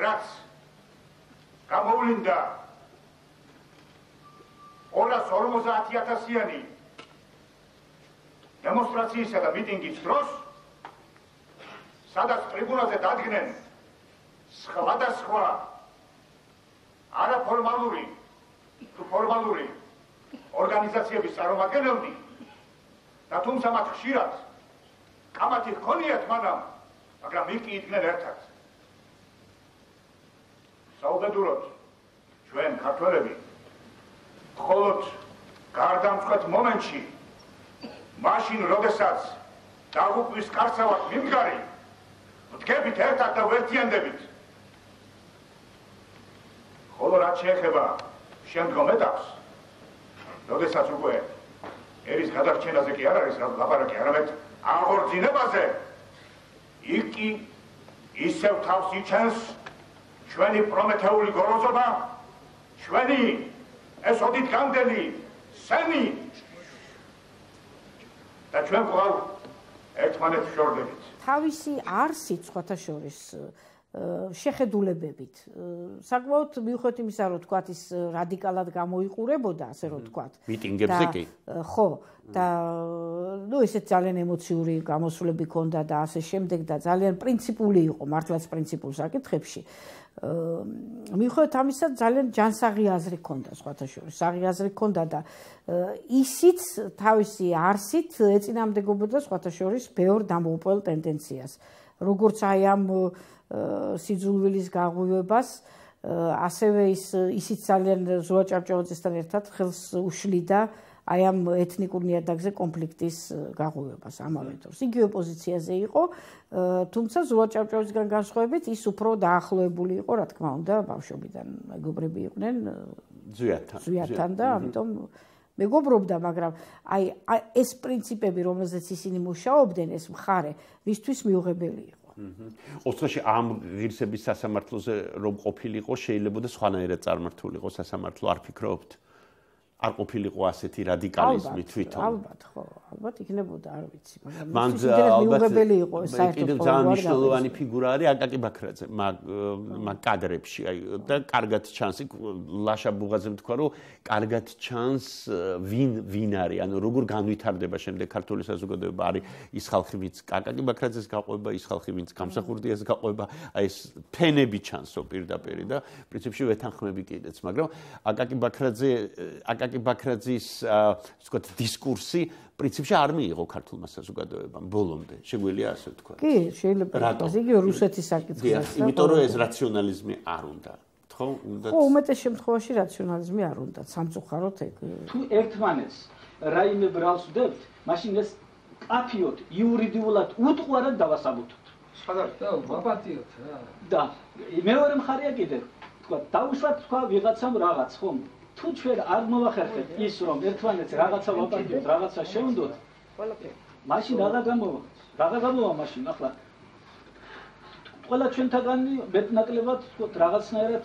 რაც გამოვლინდა 250000-იანი დემონსტრაციისა და მიტინგის დროს სადაც ტრიბუნაზე დადგნენ სხვადასხვა არაფორმალური თუ ფორმალური ორგანიზაციების წარმომადგენლები და თუმცა მათ ხშირად კამათი ჰქონიათ მანამ მაგრამ იქ იდგნენ ერთად. საუბედუროთ ჩვენ ქართველები მხოლოდ გარდამწყვეტ მომენტში მაშინ როდესაც დაღუპვის კარცევად მიმგარი ვდგებით ერთად და ვერთიანდებით. ხოლო რაც შეეხება შემდგომ ეტაპს, როდესაც უკვე ერის გადარჩენაზე კი არ არის ლაპარაკი, არამედ აღორძინებაზე იქი ისევ თავს იჩენს ჩვენი პრომეთეული გოროზობა ჩვენი ეს ოდით გამდელი სენი. და ჩვენ ყავ ერთმანეთს შორდებით. თავისი არსი სხვათა შორის შეხედულებებით. საკმაოდ მიუხედავად იმისა, რომ თქვათ ის რადიკალად გამოიყურებოდა, ასე რომ თქვათ. მიტინგებზე კი. ხო, და ნუ ესეც ძალიან ემოციური გამოსვლები ქონდა და ასე შემდეგ და ძალიან პრინციპული იყო მართლაც პრინციპულ საკითხებში. მიუხედავად ამისა, ძალიან ჯანსაღი აზრი ქონდა სხვათა შორის. საღი აზრი ქონდა და ისიც თავისი არსით ეწინამდებოდა სხვათა შორის ბევრ დამოუპოველ ტენდენციას. როგორც აი ამ სიძულვილის გაღვივებას ასევე ის ისიც ძალიან ზოა ჭავჭავაძესთან ერთად ხელს უშლიდა აი ამ ეთნიკურ ნიადაგზე კონფლიქტის გაღვივებას ამავე დროს. იგივე პოზიციაზე იყო, თუმცა ზოა ჭავჭავაძისგან განსხვავებით ის უფრო დაახლოებული იყო, რა თქმა უნდა, ბავშვობიდან მეგობრები იყვნენ ზუიათთან. ზუიათთან და ამიტომ მეგობრობდა, მაგრამ აი ეს პრინციპები, რომელზეც ისინი მუშაობდნენ, ეს მხარე მისთვის მიუღებელი იყო. ოცხოში ამ ღირსების სასამართლოზე რომ ყოფილიყო, შეიძლება და სხვანაირად წარმართულიყო სასამართლო, არ ფიქრობთ? არ ყოფილიყო ასეთი რადიკალიზმი თვითონ. ალბათ, ხო, ალბათ იქნებოდა, არ ვიცი, მაგრამ მან მიუღებელი იყო საერთოდ. კიდევ ძალიან მნიშვნელოვანი ფიგურა არის აკაკი ბაქრაძე, მაგ მაგ კადრებში, აი და კარგად ჩანს, ლაშა ბუღაძე თქვა, რომ კარგად ჩანს ვინ ვინ არის, ანუ როგორ განვითარდება შემდეგ ქართული საზოგადოება არის ის ხალხი, ვინც აკაკი ბაქრაძეს გაყვება, ის ხალხი, ვინც გამსახურდიას გაყვება, აი ეს ფენები ჩანსო პირდაპირ და პრინციპში ვეთანხმები კიდეც, მაგრამ აკაკი ბაქრაძე აკაკი აკაკი ბაქრაძის ასე ვთქვათ დისკურსი პრინციპში არ მიიღო ქართულმა საზოგადოებამ ბოლომდე. შეგვიძლია ასე ვთქვათ. კი შეიძლება ეს იგი რუსეთის საკითხია იმიტომ რომ ეს რაციონალიზმი არ უნდა ხო უნდა ხო უმეტეს შემთხვევაში რაციონალიზმი არ უნდა. სამწუხაროდ ეგ თუ ერთმანეთს რაიმე ბრალს ვდებთ მაშინ ეს კაფიოთ იურიდიულად უტყვარად დავასაბუთოთ. სხვადასხვა ვაპატიოთ რა. და მეორე მხარეა კიდე. თქვა დაუშვათ თქვა ვიღაცამ რაღაც ხომ თუ ჩვენ არ მოვახერხებთ ის რომ ერთმანეთს რაღაცა ვაპატიოთ, რაღაცა შევუნდოთ, ყველაფერი. მაშინ რა გამოვა? რა გამოვა მაშინ? ახლა ყველა ჩვენთაგანი მეტნაკლებად თქო რაღაცნაირად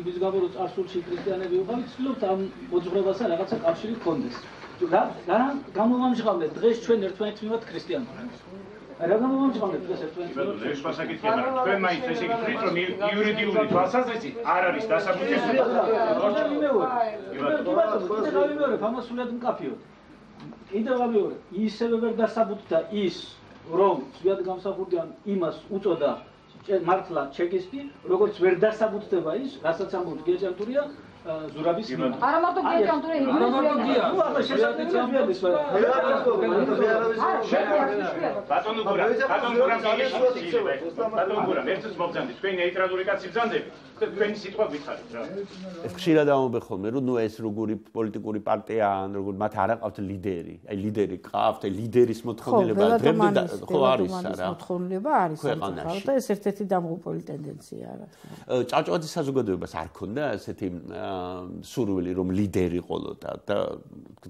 იმის გამო რომ წარსულში ქრისტიანები ვიყავით, ვცდილობთ ამ მოძღვრებასთან რაღაცა კავშირი გქონდეს. რა გამოვამჟღავნეთ დღეს ჩვენ ერთმანეთს მიმართ ქრისტიანობა? რა გამომჭამეთ ეს ერთმანეთს? ეს პასაკითხია, მაგრამ თქვენ მაინც ესე გითხრით, რომ იურიდიული თვალსაზრისით არ არის დასაბუთებული. ორჩი მეორე. კი ბატონო, კიდე გავიმეორე, ამასულად მკაფიო. კიდე გავიმეორე, ისევე ვერ დასაბუთდა ის, რომ ზვიად გამსახურდიან იმას უწოდა მართლა ჩეკისტი, როგორც ვერ დასაბუთდება ის, რასაც ამბობს გეჭანტურია, ზურაბის მინა. არა მარტო ინგლისური. არა მარტო გია. ნუ ახლა შესაძლებელია სხვა. ბატონო გურა, ბატონო გურა მიგეშიცილებე. ბატონო გურა, ერთს მოგზანდი, თქვენი ნეიტრალური კაცი ბზანდები. თქვენი სიტყვა გითხარით რა. ეს ხშირად ამობე ხოლმე, რომ ნუ ეს როგორი პოლიტიკური პარტია ან როგორ მათ არ აყავთ ლიდერი. აი ლიდერი ყავთ, აი ლიდერის მოთხოვნილება დღემდე ხო არის რა. მოთხოვნილება არის საერთოდ და ეს ერთ-ერთი დამღუპული ტენდენცია რა. ჭავჭავაძის საზოგადოებას არ ქონდა ესეთი სურვილი რომ ლიდერი ყოლოდა და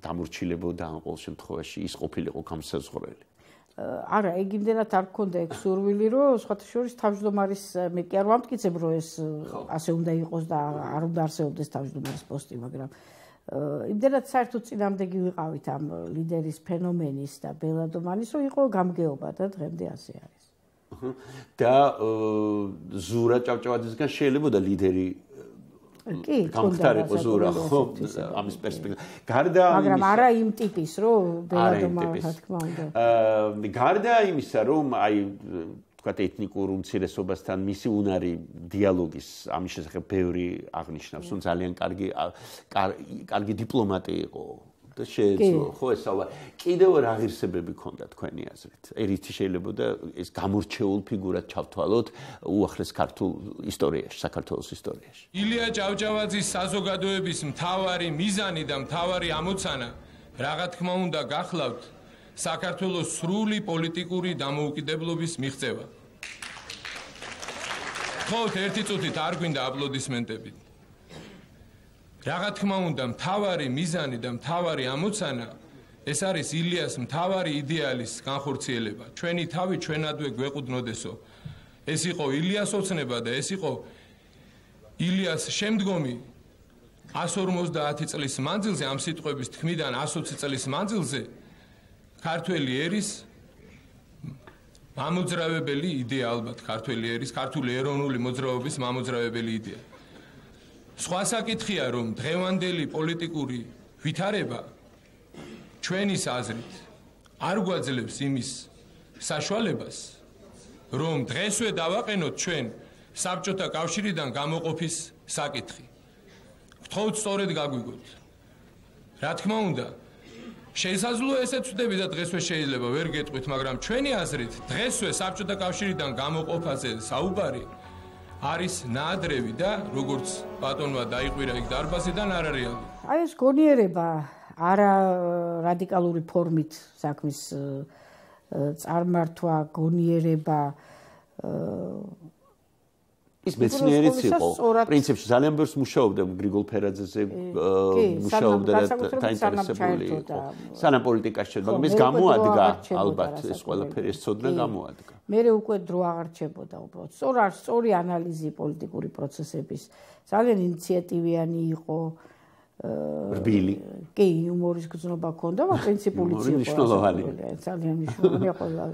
დამორჩილებოდა ამ ყოველ შემთხვევაში ის ყოფილიყო გამსაზღვრელი. არა, ეგ იმდენად არ გქონდა ეგ სურვილი, რომ სხვათა შორის თავმჯდომარის მე კი არ ვამტკიცებ, რომ ეს ასე უნდა იყოს და არ უნდა არსებობდეს თავმჯდომარის პოსტი, მაგრამ იმდენად საერთოდ წინამდეგი ვიყავით ამ ლიდერის ფენომენის და ბელადომანის, რომ იყო გამგეობა და დღემდე ასე არის. და ზურა ჭავჭავაძისგან შეიძლება და ლიდერი კი გამختارიყო ზურა ხო ამის პერსპექტივით გარდა იმისა მაგრამ არა იმ ტიპის რომ ბელადომაა რა თქმა უნდა. აა გარდა იმისა რომ აი თქვა ეთნიკურ უმცირესობასთან მისი უნარი დიალოგის ამის შესახებ ბევრი აღნიშნავს, რომ ძალიან კარგი კარგი დიპლომატი იყო. და შეეძლო. ხო ესალა კიდევ რა ღირსებები ქონდა თქვენი აზრით? ერითი შეიძლება და ეს გამორჩეულ ფიგურად ჩავთვალოთ უახლეს ქართულ ისტორიაში საქართველოს ისტორიაში. ილია ჭავჭავაძის საზოგადოების მთავარი მიზანი და მთავარი ამოცანა რაღა თქმა უნდა გახლავთ საქართველოს სრული პოლიტიკური დამოუკიდებლობის მიღწევა. ხო ერთი წუთით არ გვინდა აპლოდისმენტები რაღა თქმა უნდა მთავარი მიზანი და მთავარი ამოცანა ეს არის ილიას მთავარი იდეალის განხორციელება. ჩვენი თავი ჩვენადვე გვეყუდნოდესო. ეს იყო ილიას ოცნება და ეს იყო ილიას შემდგომი 150 წლის მანძილზე ამ სიტყვების თქმიდან 120 წლის მანძილზე ქართველი ერის მამოძრავებელი იდეა ალბათ ქართველი ერის ქართული ეროვნული მოძრაობის მამოძრავებელი იდეა სხვა საკითხია რომ დღევანდელი პოლიტიკური ვითარება ჩვენის აზრით არ გვაძლევს იმის საშუალებას რომ დღესვე დავაყენოთ ჩვენ საბჭოთა კავშირიდან გამოყოფის საკითხი. გთხოვთ სწორედ გაგვიგოთ. რა თქმა უნდა, შესაძლოა ესეც ვდები და დღესვე შეიძლება ვერ გეტყვით, მაგრამ ჩვენი აზრით დღესვე საბჭოთა კავშირიდან გამოყოფაზე საუბარი არის ნაადრევი და როგორც ბატონმა დაიყვირა იქ დარბაზიდან არ არის აი ეს გონიერება არა რადიკალური ფორმით საქმის წარმართვა, გონიერება ის მეცნიერიც იყო. პრინციპში ძალიან ბევრს მუშაობდა გრიგოლ ფერაძეზე მუშაობდა და დაინტერესებული იყო. სანამ პოლიტიკაში შედგა, მაგრამ ეს გამოადგა ალბათ ეს ყველაფერი ეს ცოდნა გამოადგა. მე უკვე დრო აღარ რჩებოდა უბრალოდ. სწორ არ სწორი ანალიზი პოლიტიკური პროცესების. ძალიან ინიციატივიანი იყო. რბილი. კი, იუმორის გზნობა ჰქონდა, მაგრამ პრინციპული იყო. მნიშვნელოვანი. ძალიან მნიშვნელოვანია ყველა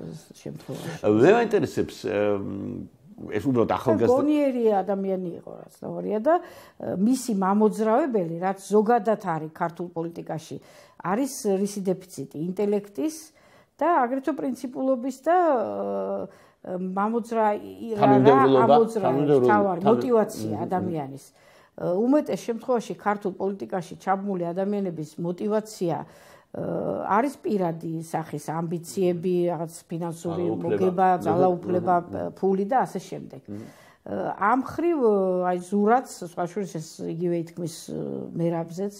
შემთხვევაში. მე მაინტერესებს ეს უბრალოდ ახალგაზრდა გონიერი ადამიანი იყო რაც თორია და მისი მამოძრავებელი რაც ზოგადად არის ქართულ პოლიტიკაში არის რისი დეფიციტი ინტელექტის და აგრეთვე პრინციპულობის და მამოძრა ამოძრავ მოტივაცია ადამიანის. უმეტეს შემთხვევაში ქართულ პოლიტიკაში ჩაბმული ადამიანების მოტივაცია არის პირადი სახის ამბიციები, რაღაც ფინანსური მოგება, ძალაუფლება, ფული და ასე შემდეგ. ამ ხრივ აი ზურაც სხვა შორის ეს იგივე თქმის მერაბზეც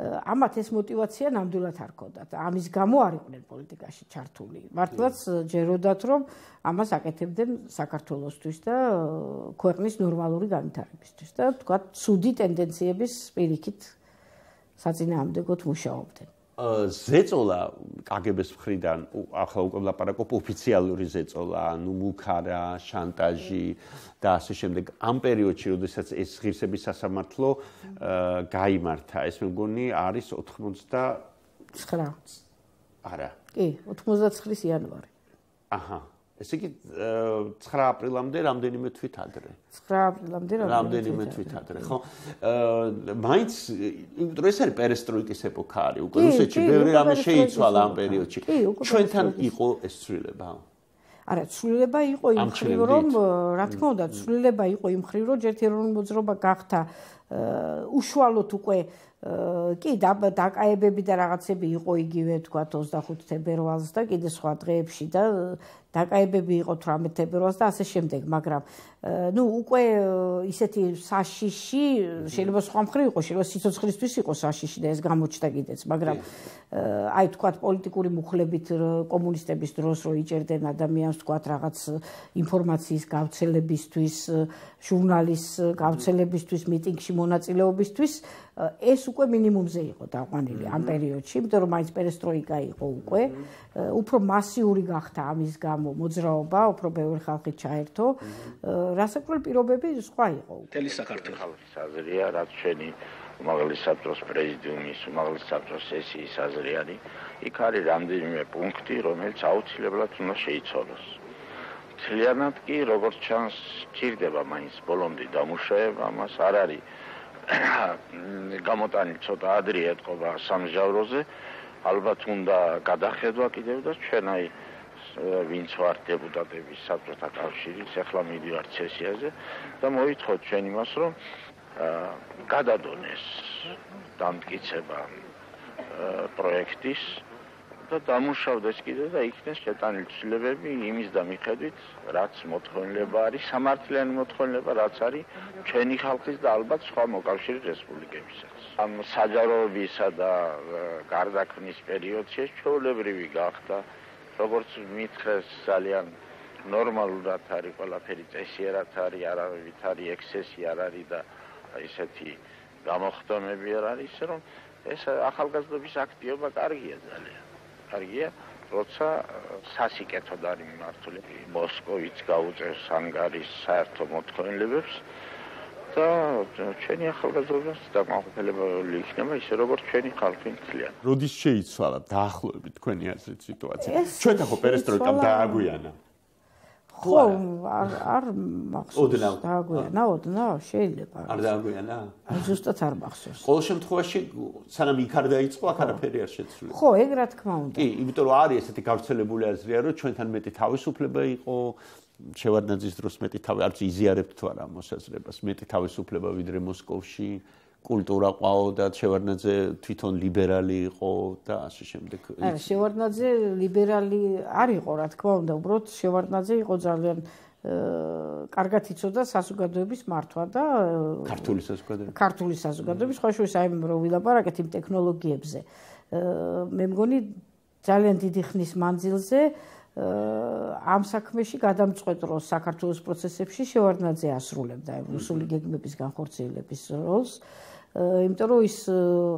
ამათ ეს мотиваცია ნამდვილად არ ქონდათ. ამის გამო არ იყვნენ პოლიტიკაში ჩართული. მართლაც ჯეროდათ რომ ამას აკეთებდნენ საქართველოსთვის და ქვეყნის ნორმალური განვითარებისთვის და თქვა ცუდი ტენდენციების პირიქით საწინააღმდეგოდ მუშაობდნენ. ზეწოლა კგბ-ს მხრიდან ახლა უკვე ლაპარაკობ ოფიციალური ზეწოლა, ანუ მუქარა, შანტაჟი და ასე შემდეგ. ამ პერიოდში, როდესაც ეს ღირსების სასამართლო გაიმართა, ეს მეგონი არის 89. არა. კი, 89 იანვარი. აჰა. ესე იგი 9 აპრილამდე რამდენიმე თვით ადრე. 9 აპრილამდე რამდენიმე თვით ადრე, ხო? მაინც იმიტომ ეს არის პერესტროიკის ეპოქა არის, უკვე რუსეთში ბევრი რამე შეიცვალა ამ პერიოდში. ჩვენთან იყო ეს ცვლილება. არა, ცვლილება იყო იმ ხრივ რომ რა თქმა უნდა, ცვლილება იყო იმ ხრივ რომ ჯერ ეროვნული მოძრაობა გახდა უშუალოდ უკვე კი დაკაებები და რაღაცები იყო იგივე თქვა 25 თებერვალს და კიდე სხვა დღეებში და დაკაებები იყო 18 თებერვალს და ასე შემდეგ, მაგრამ ну უკვე ისეთი საშიში შეიძლება სხვა მხრივ იყოს, შეიძლება სიცოცხლისთვის იყოს საშიში და ეს გამოჩნდა კიდეც, მაგრამ აი თქვა პოლიტიკური მუხლებით კომუნისტების დროს რო იჭერდნენ ადამიანს თქვა რაღაც ინფორმაციის გავცელებისთვის, ჟურნალის გავცელებისთვის, მიტინგში მონაწილეობისთვის ეს უკვე მინიმუმზე იყო დაყვანილი ამ პერიოდში, იმიტომ რომ მაინც პერესტროიკა იყო უკვე, უფრო მასიური გახდა ამის გამო მოძრაობა, უფრო ბევრი ხალხი ჩაერთო. რასაკვირველ პირობები სხვა იყო. თელი საქართველოს აზრია, რაც შენი უმაღლეს საბჭოს პრეზიდიუმის, უმაღლეს საბჭოს სესიის აზრი არის, იქ არის რამდენიმე პუნქტი, რომელიც აუცილებლად უნდა შეიცვალოს. ძალიანად კი როგორც ჩანს, ჭირდება მაინც ბოლომდე დამუშავება, მას არ არის გამოტანი ცოტა ადრე ეთყობა სამჟავროზე. ალბათ უნდა გადახედვა კიდევ და ჩვენ აი ვინც ვარ დეპუტატების საბჭოთა კავშირის ახლა მიდივარ სესიაზე და მოითხოვთ ჩვენ იმას რომ გადადონეს დამტკიცება პროექტის და დამუშავდეს კიდე და იქნეს შეტანილი ცვლილებები იმის და მიხედვით, რაც მოთხოვნილება არის, სამართლიანი მოთხოვნილება, რაც არის ჩვენი ხალხის და ალბათ სხვა მოკავშირე რესპუბლიკებისაც. ამ საჯაროებისა და გარდაქმნის პერიოდში ჩვეულებრივი გახდა, როგორც მითხრეს ძალიან ნორმალურად არის ყველაფერი წესიერად არის, არავით არის ექსესი არ არის და ისეთი გამოხდომები არ არის, რომ ეს ახალგაზრდობის აქტიობა კარგია ძალიან. კარგია, როცა სასიკეთოდ არის მიმართული მოსკოვიც გაუწევს ანგარის საერთო მოთხოვნილებებს და ჩვენი ახალგაზრდობაც დაკმაყოფილებელი იქნება ისე როგორც ჩვენი ხალხი მთლიან. როდის შეიცვალა დაახლოებით თქვენი აზრით სიტუაცია? ჩვენთან ხო პერესტროიკამ დააგვიანა? ხო არ არ მახსოვს. დააგვიანა ოდნა შეიძლება არ დააგვიანა? აი ზუსტად არ მახსოვს. ყოველ შემთხვევაში სანამ იქ არ დაიწყო აქ არაფერი არ შეცვლილა ხო ეგ რა თქმა უნდა. კი იმიტომ რომ არის ესეთი გავრცელებული აზრია რომ ჩვენთან მეტი თავისუფლება იყო. შევარდნაძის დროს მეტი თავი არც იზიარებთ თუ არა მოსაზრებას. მეტი თავისუფლება ვიდრე მოსკოვში კულტურა ყავო და შევარდნაძე თვითონ ლიბერალი იყო და ასე შემდეგ. არა, შევარდნაძე ლიბერალი არ იყო, რა თქმა უნდა, უბრალოდ შევარდნაძე იყო ძალიან აა კარგად იცოდა საზოგადოების მართვა და ქართული საზოგადოება. ქართული საზოგადოების ხო შეიძლება აი რო ვილაპარაკეთ იმ ტექნოლოგიებზე. აა მე მგონი ძალიან დიდი ხნის მანძილზე ამ საქმეში გადამწყვეტ როლს საქართველოს პროცესებში შევარდნაძე ასრულებდა რუსული გეგმების განხორციელების როლს. იმიტომ რომ ის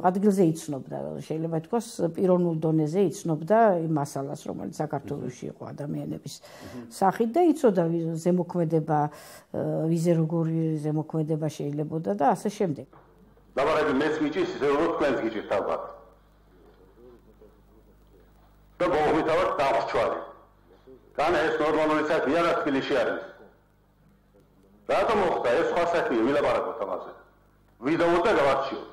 ადგილზე იცნობდა, შეიძლება ითქვას, პიროვნულ დონეზე იცნობდა იმ მასალას, რომელიც საქართველოსში იყო ადამიანების სახით და იცოდა ზემოქმედება, ვიზე როგორი ზემოქმედება შეიძლებოდა და ასე შემდეგ. დავარაგი მეც მიჭის, ისე როგორც თქვენს გიჭირთ ალბათ. და მოღვითავად დავრჩვარი. განა ეს ნორმალური საქმე არა თბილისში არის. რატომ მოხდა ეს სხვა საქმე ვილაპარაკოთ ამაზე? ვიდაო და გავარჩიო.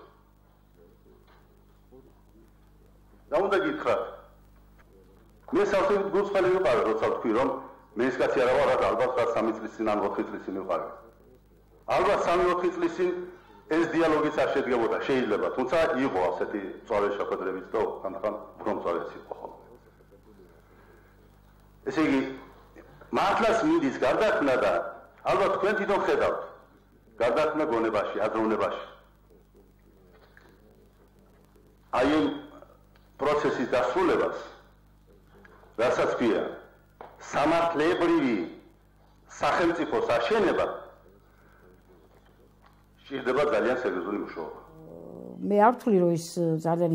და უნდა გითხრათ. მე საერთოდ გულწრფელი ვიყავ, როცა ვთქვი, რომ მე ეს კაცი არა ვარ, ალბათ რა 3 წლის წინ ან 4 წლის წინ ვიყავ. ალბათ 3-4 წლის წინ ეს დიალოგიც არ შედგებოდა, შეიძლება, თუმცა იყო ასეთი წვალე შეხვედრებიც და ხანდახან პრომწვალეც იყო ხოლმე. ესე იგი მართლაც მიდის გარდაქმნა და ალბათ თქვენ თვითონ ხედავთ გარდაქმნა გონებაში, აზროვნებაში. აი ამ პროცესის დასრულებას რასაც ქვია სამართლებრივი სახელმწიფოს აშენება შეიძლება ძალიან სერიოზული მუშაობა. მე არ ვთვლი რომ ის ძალიან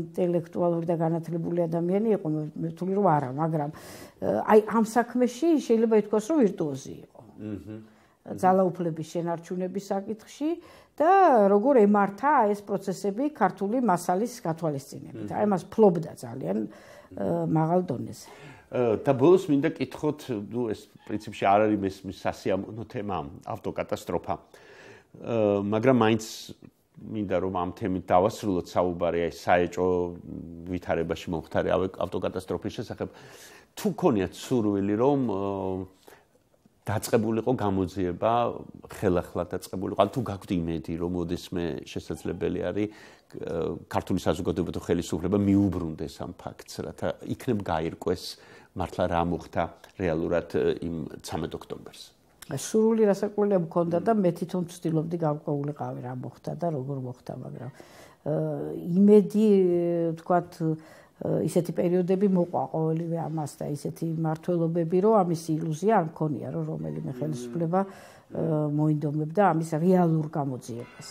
ინტელექტუალური და განათლებული ადამიანი იყო მე ვთვლი რომ არა მაგრამ აი ამ საქმეში შეიძლება ითქვას რომ ვირტუოზი იყო აჰა ძალაუფლების შენარჩუნების საკითხში და როგორ ემართა ეს პროცესები ქართული მასალის გათვალისწინებით. აი მას ფლობდა ძალიან მაღალ დონეზე. და ბოლოს მინდა კითხოთ ნუ ეს პრინციპში არ არის მის სასიამოვნო თემა ავტოკატასტროფა. მაგრამ მაინც მინდა რომ ამ თემით დავასრულოთ საუბარი აი საეჭო ვითარებაში მომხდარი ავტოკატასტროფის შესახებ. თუ ქონიათ სურვილი რომ დაწყებულიყო გამოძიება ხელახლა დაწყებულიყო. თუ გაგვდი იმედი რომ მოდესმე შესაძლებელი არის ქართული საზოგადოება თუ ხელისუფლება მიუბრუნდეს ამ ფაქტს რათა იქნებ გაირკვეს მართლა რა მოხდა რეალურად იმ 13 ოქტომბერს. სურვილი რასაკვირველია მქონდა და მე თვითონ ვცდილობდი გავყვეულიყავი რა მოხდა და როგორ მოხდა, მაგრამ იმედი თქვათ ისეთი პერიოდები მოყვა ყოველივე ამას და ისეთი მართლობები, რომ ამის ილუზია არ მქონია, რომ რომელიმე ხელისუფლება მოინდომებდა ამის რეალურ გამოძიებას.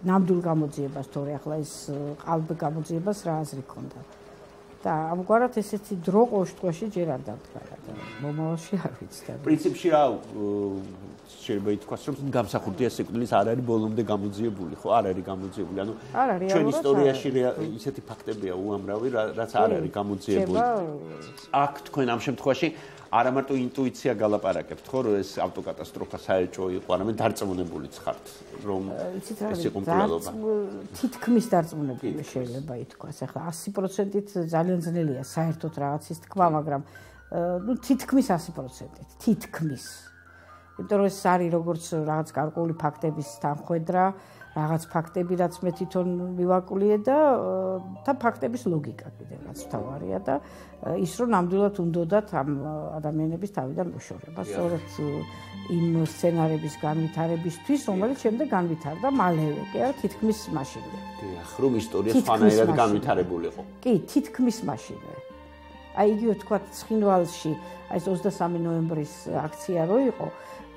ნამდვილ გამოძიებას თორე ახლა ეს ყალბ გამოძიებას რა აზრი ქონდა? და ამგვარად ესეთი დრო ყოშტყვაში ჯერ არ დამდგარა და მომავალში არ ვიცი და პრინციპში რა შეიძლება ითქვას რომ გამსახურდია სიკვდილის არ არის ბოლომდე გამოძიებული ხო? არ არის გამოძიებული ანუ ჩვენ ისტორიაში ისეთი ფაქტებია უამრავი რაც არ არის გამოძიებული. აქ თქვენ ამ შემთხვევაში არა მარტო ინტუიცია გალაპარაკებთ ხო რომ ეს ავტოკატასტროფა საერთო იყო არამედ დარწმუნებულიც ხართ რომ ეს იყო მკვლელობა. თითქმის დარწმუნებული შეიძლება ითქვას. ახლა 100%-ით ძალიან ძნელია საერთოდ რაღაცის თქვა მაგრამ ну თითქმის 100%-ით თითქმის იმიტომ რომ ეს არის როგორც რაღაც გარკვეული ფაქტების თანხwebdriver რაღაც ფაქტები რაც მე თვითონ მივაკვლიე და და ფაქტების ლოგიკა კიდე რაც თავარია და ის რომ ნამდვილად უნდათ ამ ადამიანების თავიდან მოშორება სწორედ იმ სცენარების განვითარებისთვის რომელიც შემდეგ განვითარდა მალევე კი არა? თითქმის მაშინვე. დიახ რომ ისტორია სხვანაირად განვითარებულიყო კი თითქმის მაშინვე. აი იგივე თქვა ცხინვალში აი ეს 23 ნოემბრის აქცია რო იყო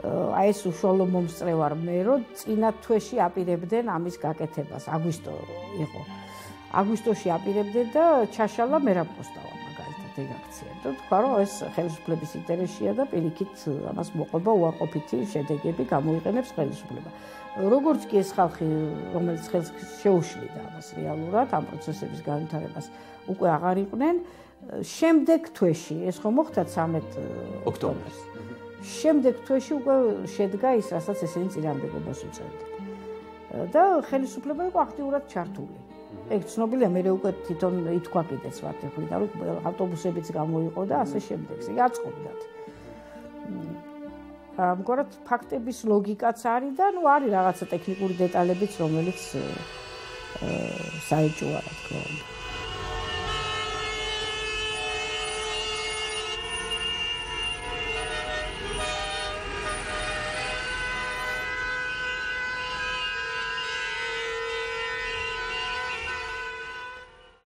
აი ეს უშუალო მომსწრევარ მე რომ წინა თვეში აპირებდნენ ამის გაკეთებას აგვისტო იყო. აგვისტოში აპირებდნენ და ჩაშალა მერაპოსტავა მაგალითად ეგ აქცია. და თქვა რომ ეს ხელისუფლების ინტერესია და პირიქით ამას მოყვება უარყოფითი შედეგები გამოიყენებს ხელისუფლება. როგორც კი ეს ხალხი რომელიც ხელს შეუშლიდა ამას რეალურად ამ პროცესების განვითარებას უკვე აღარ იყვნენ შემდეგ თვეში ეს ხომ მოხდა? 13 ოქტომბერს შემდეგ თვეში უკვე შედგა ის, რასაც ესენი წინამდებობას უწევდნენ. და ხელისუფლება იყო აქტიურად ჩართული. ეგ ცნობილია, მე უკვე თვითონ ითქვა კიდეც ვარტეხული და რომ ავტობუსებიც გამოიყო და ასე შემდეგ. ეგ აწყობდათ. ამგვარად ფაქტების ლოგიკაც არის და ნუ არის რაღაცა ტექნიკური დეტალებიც, რომელიც საერთო არა თქო.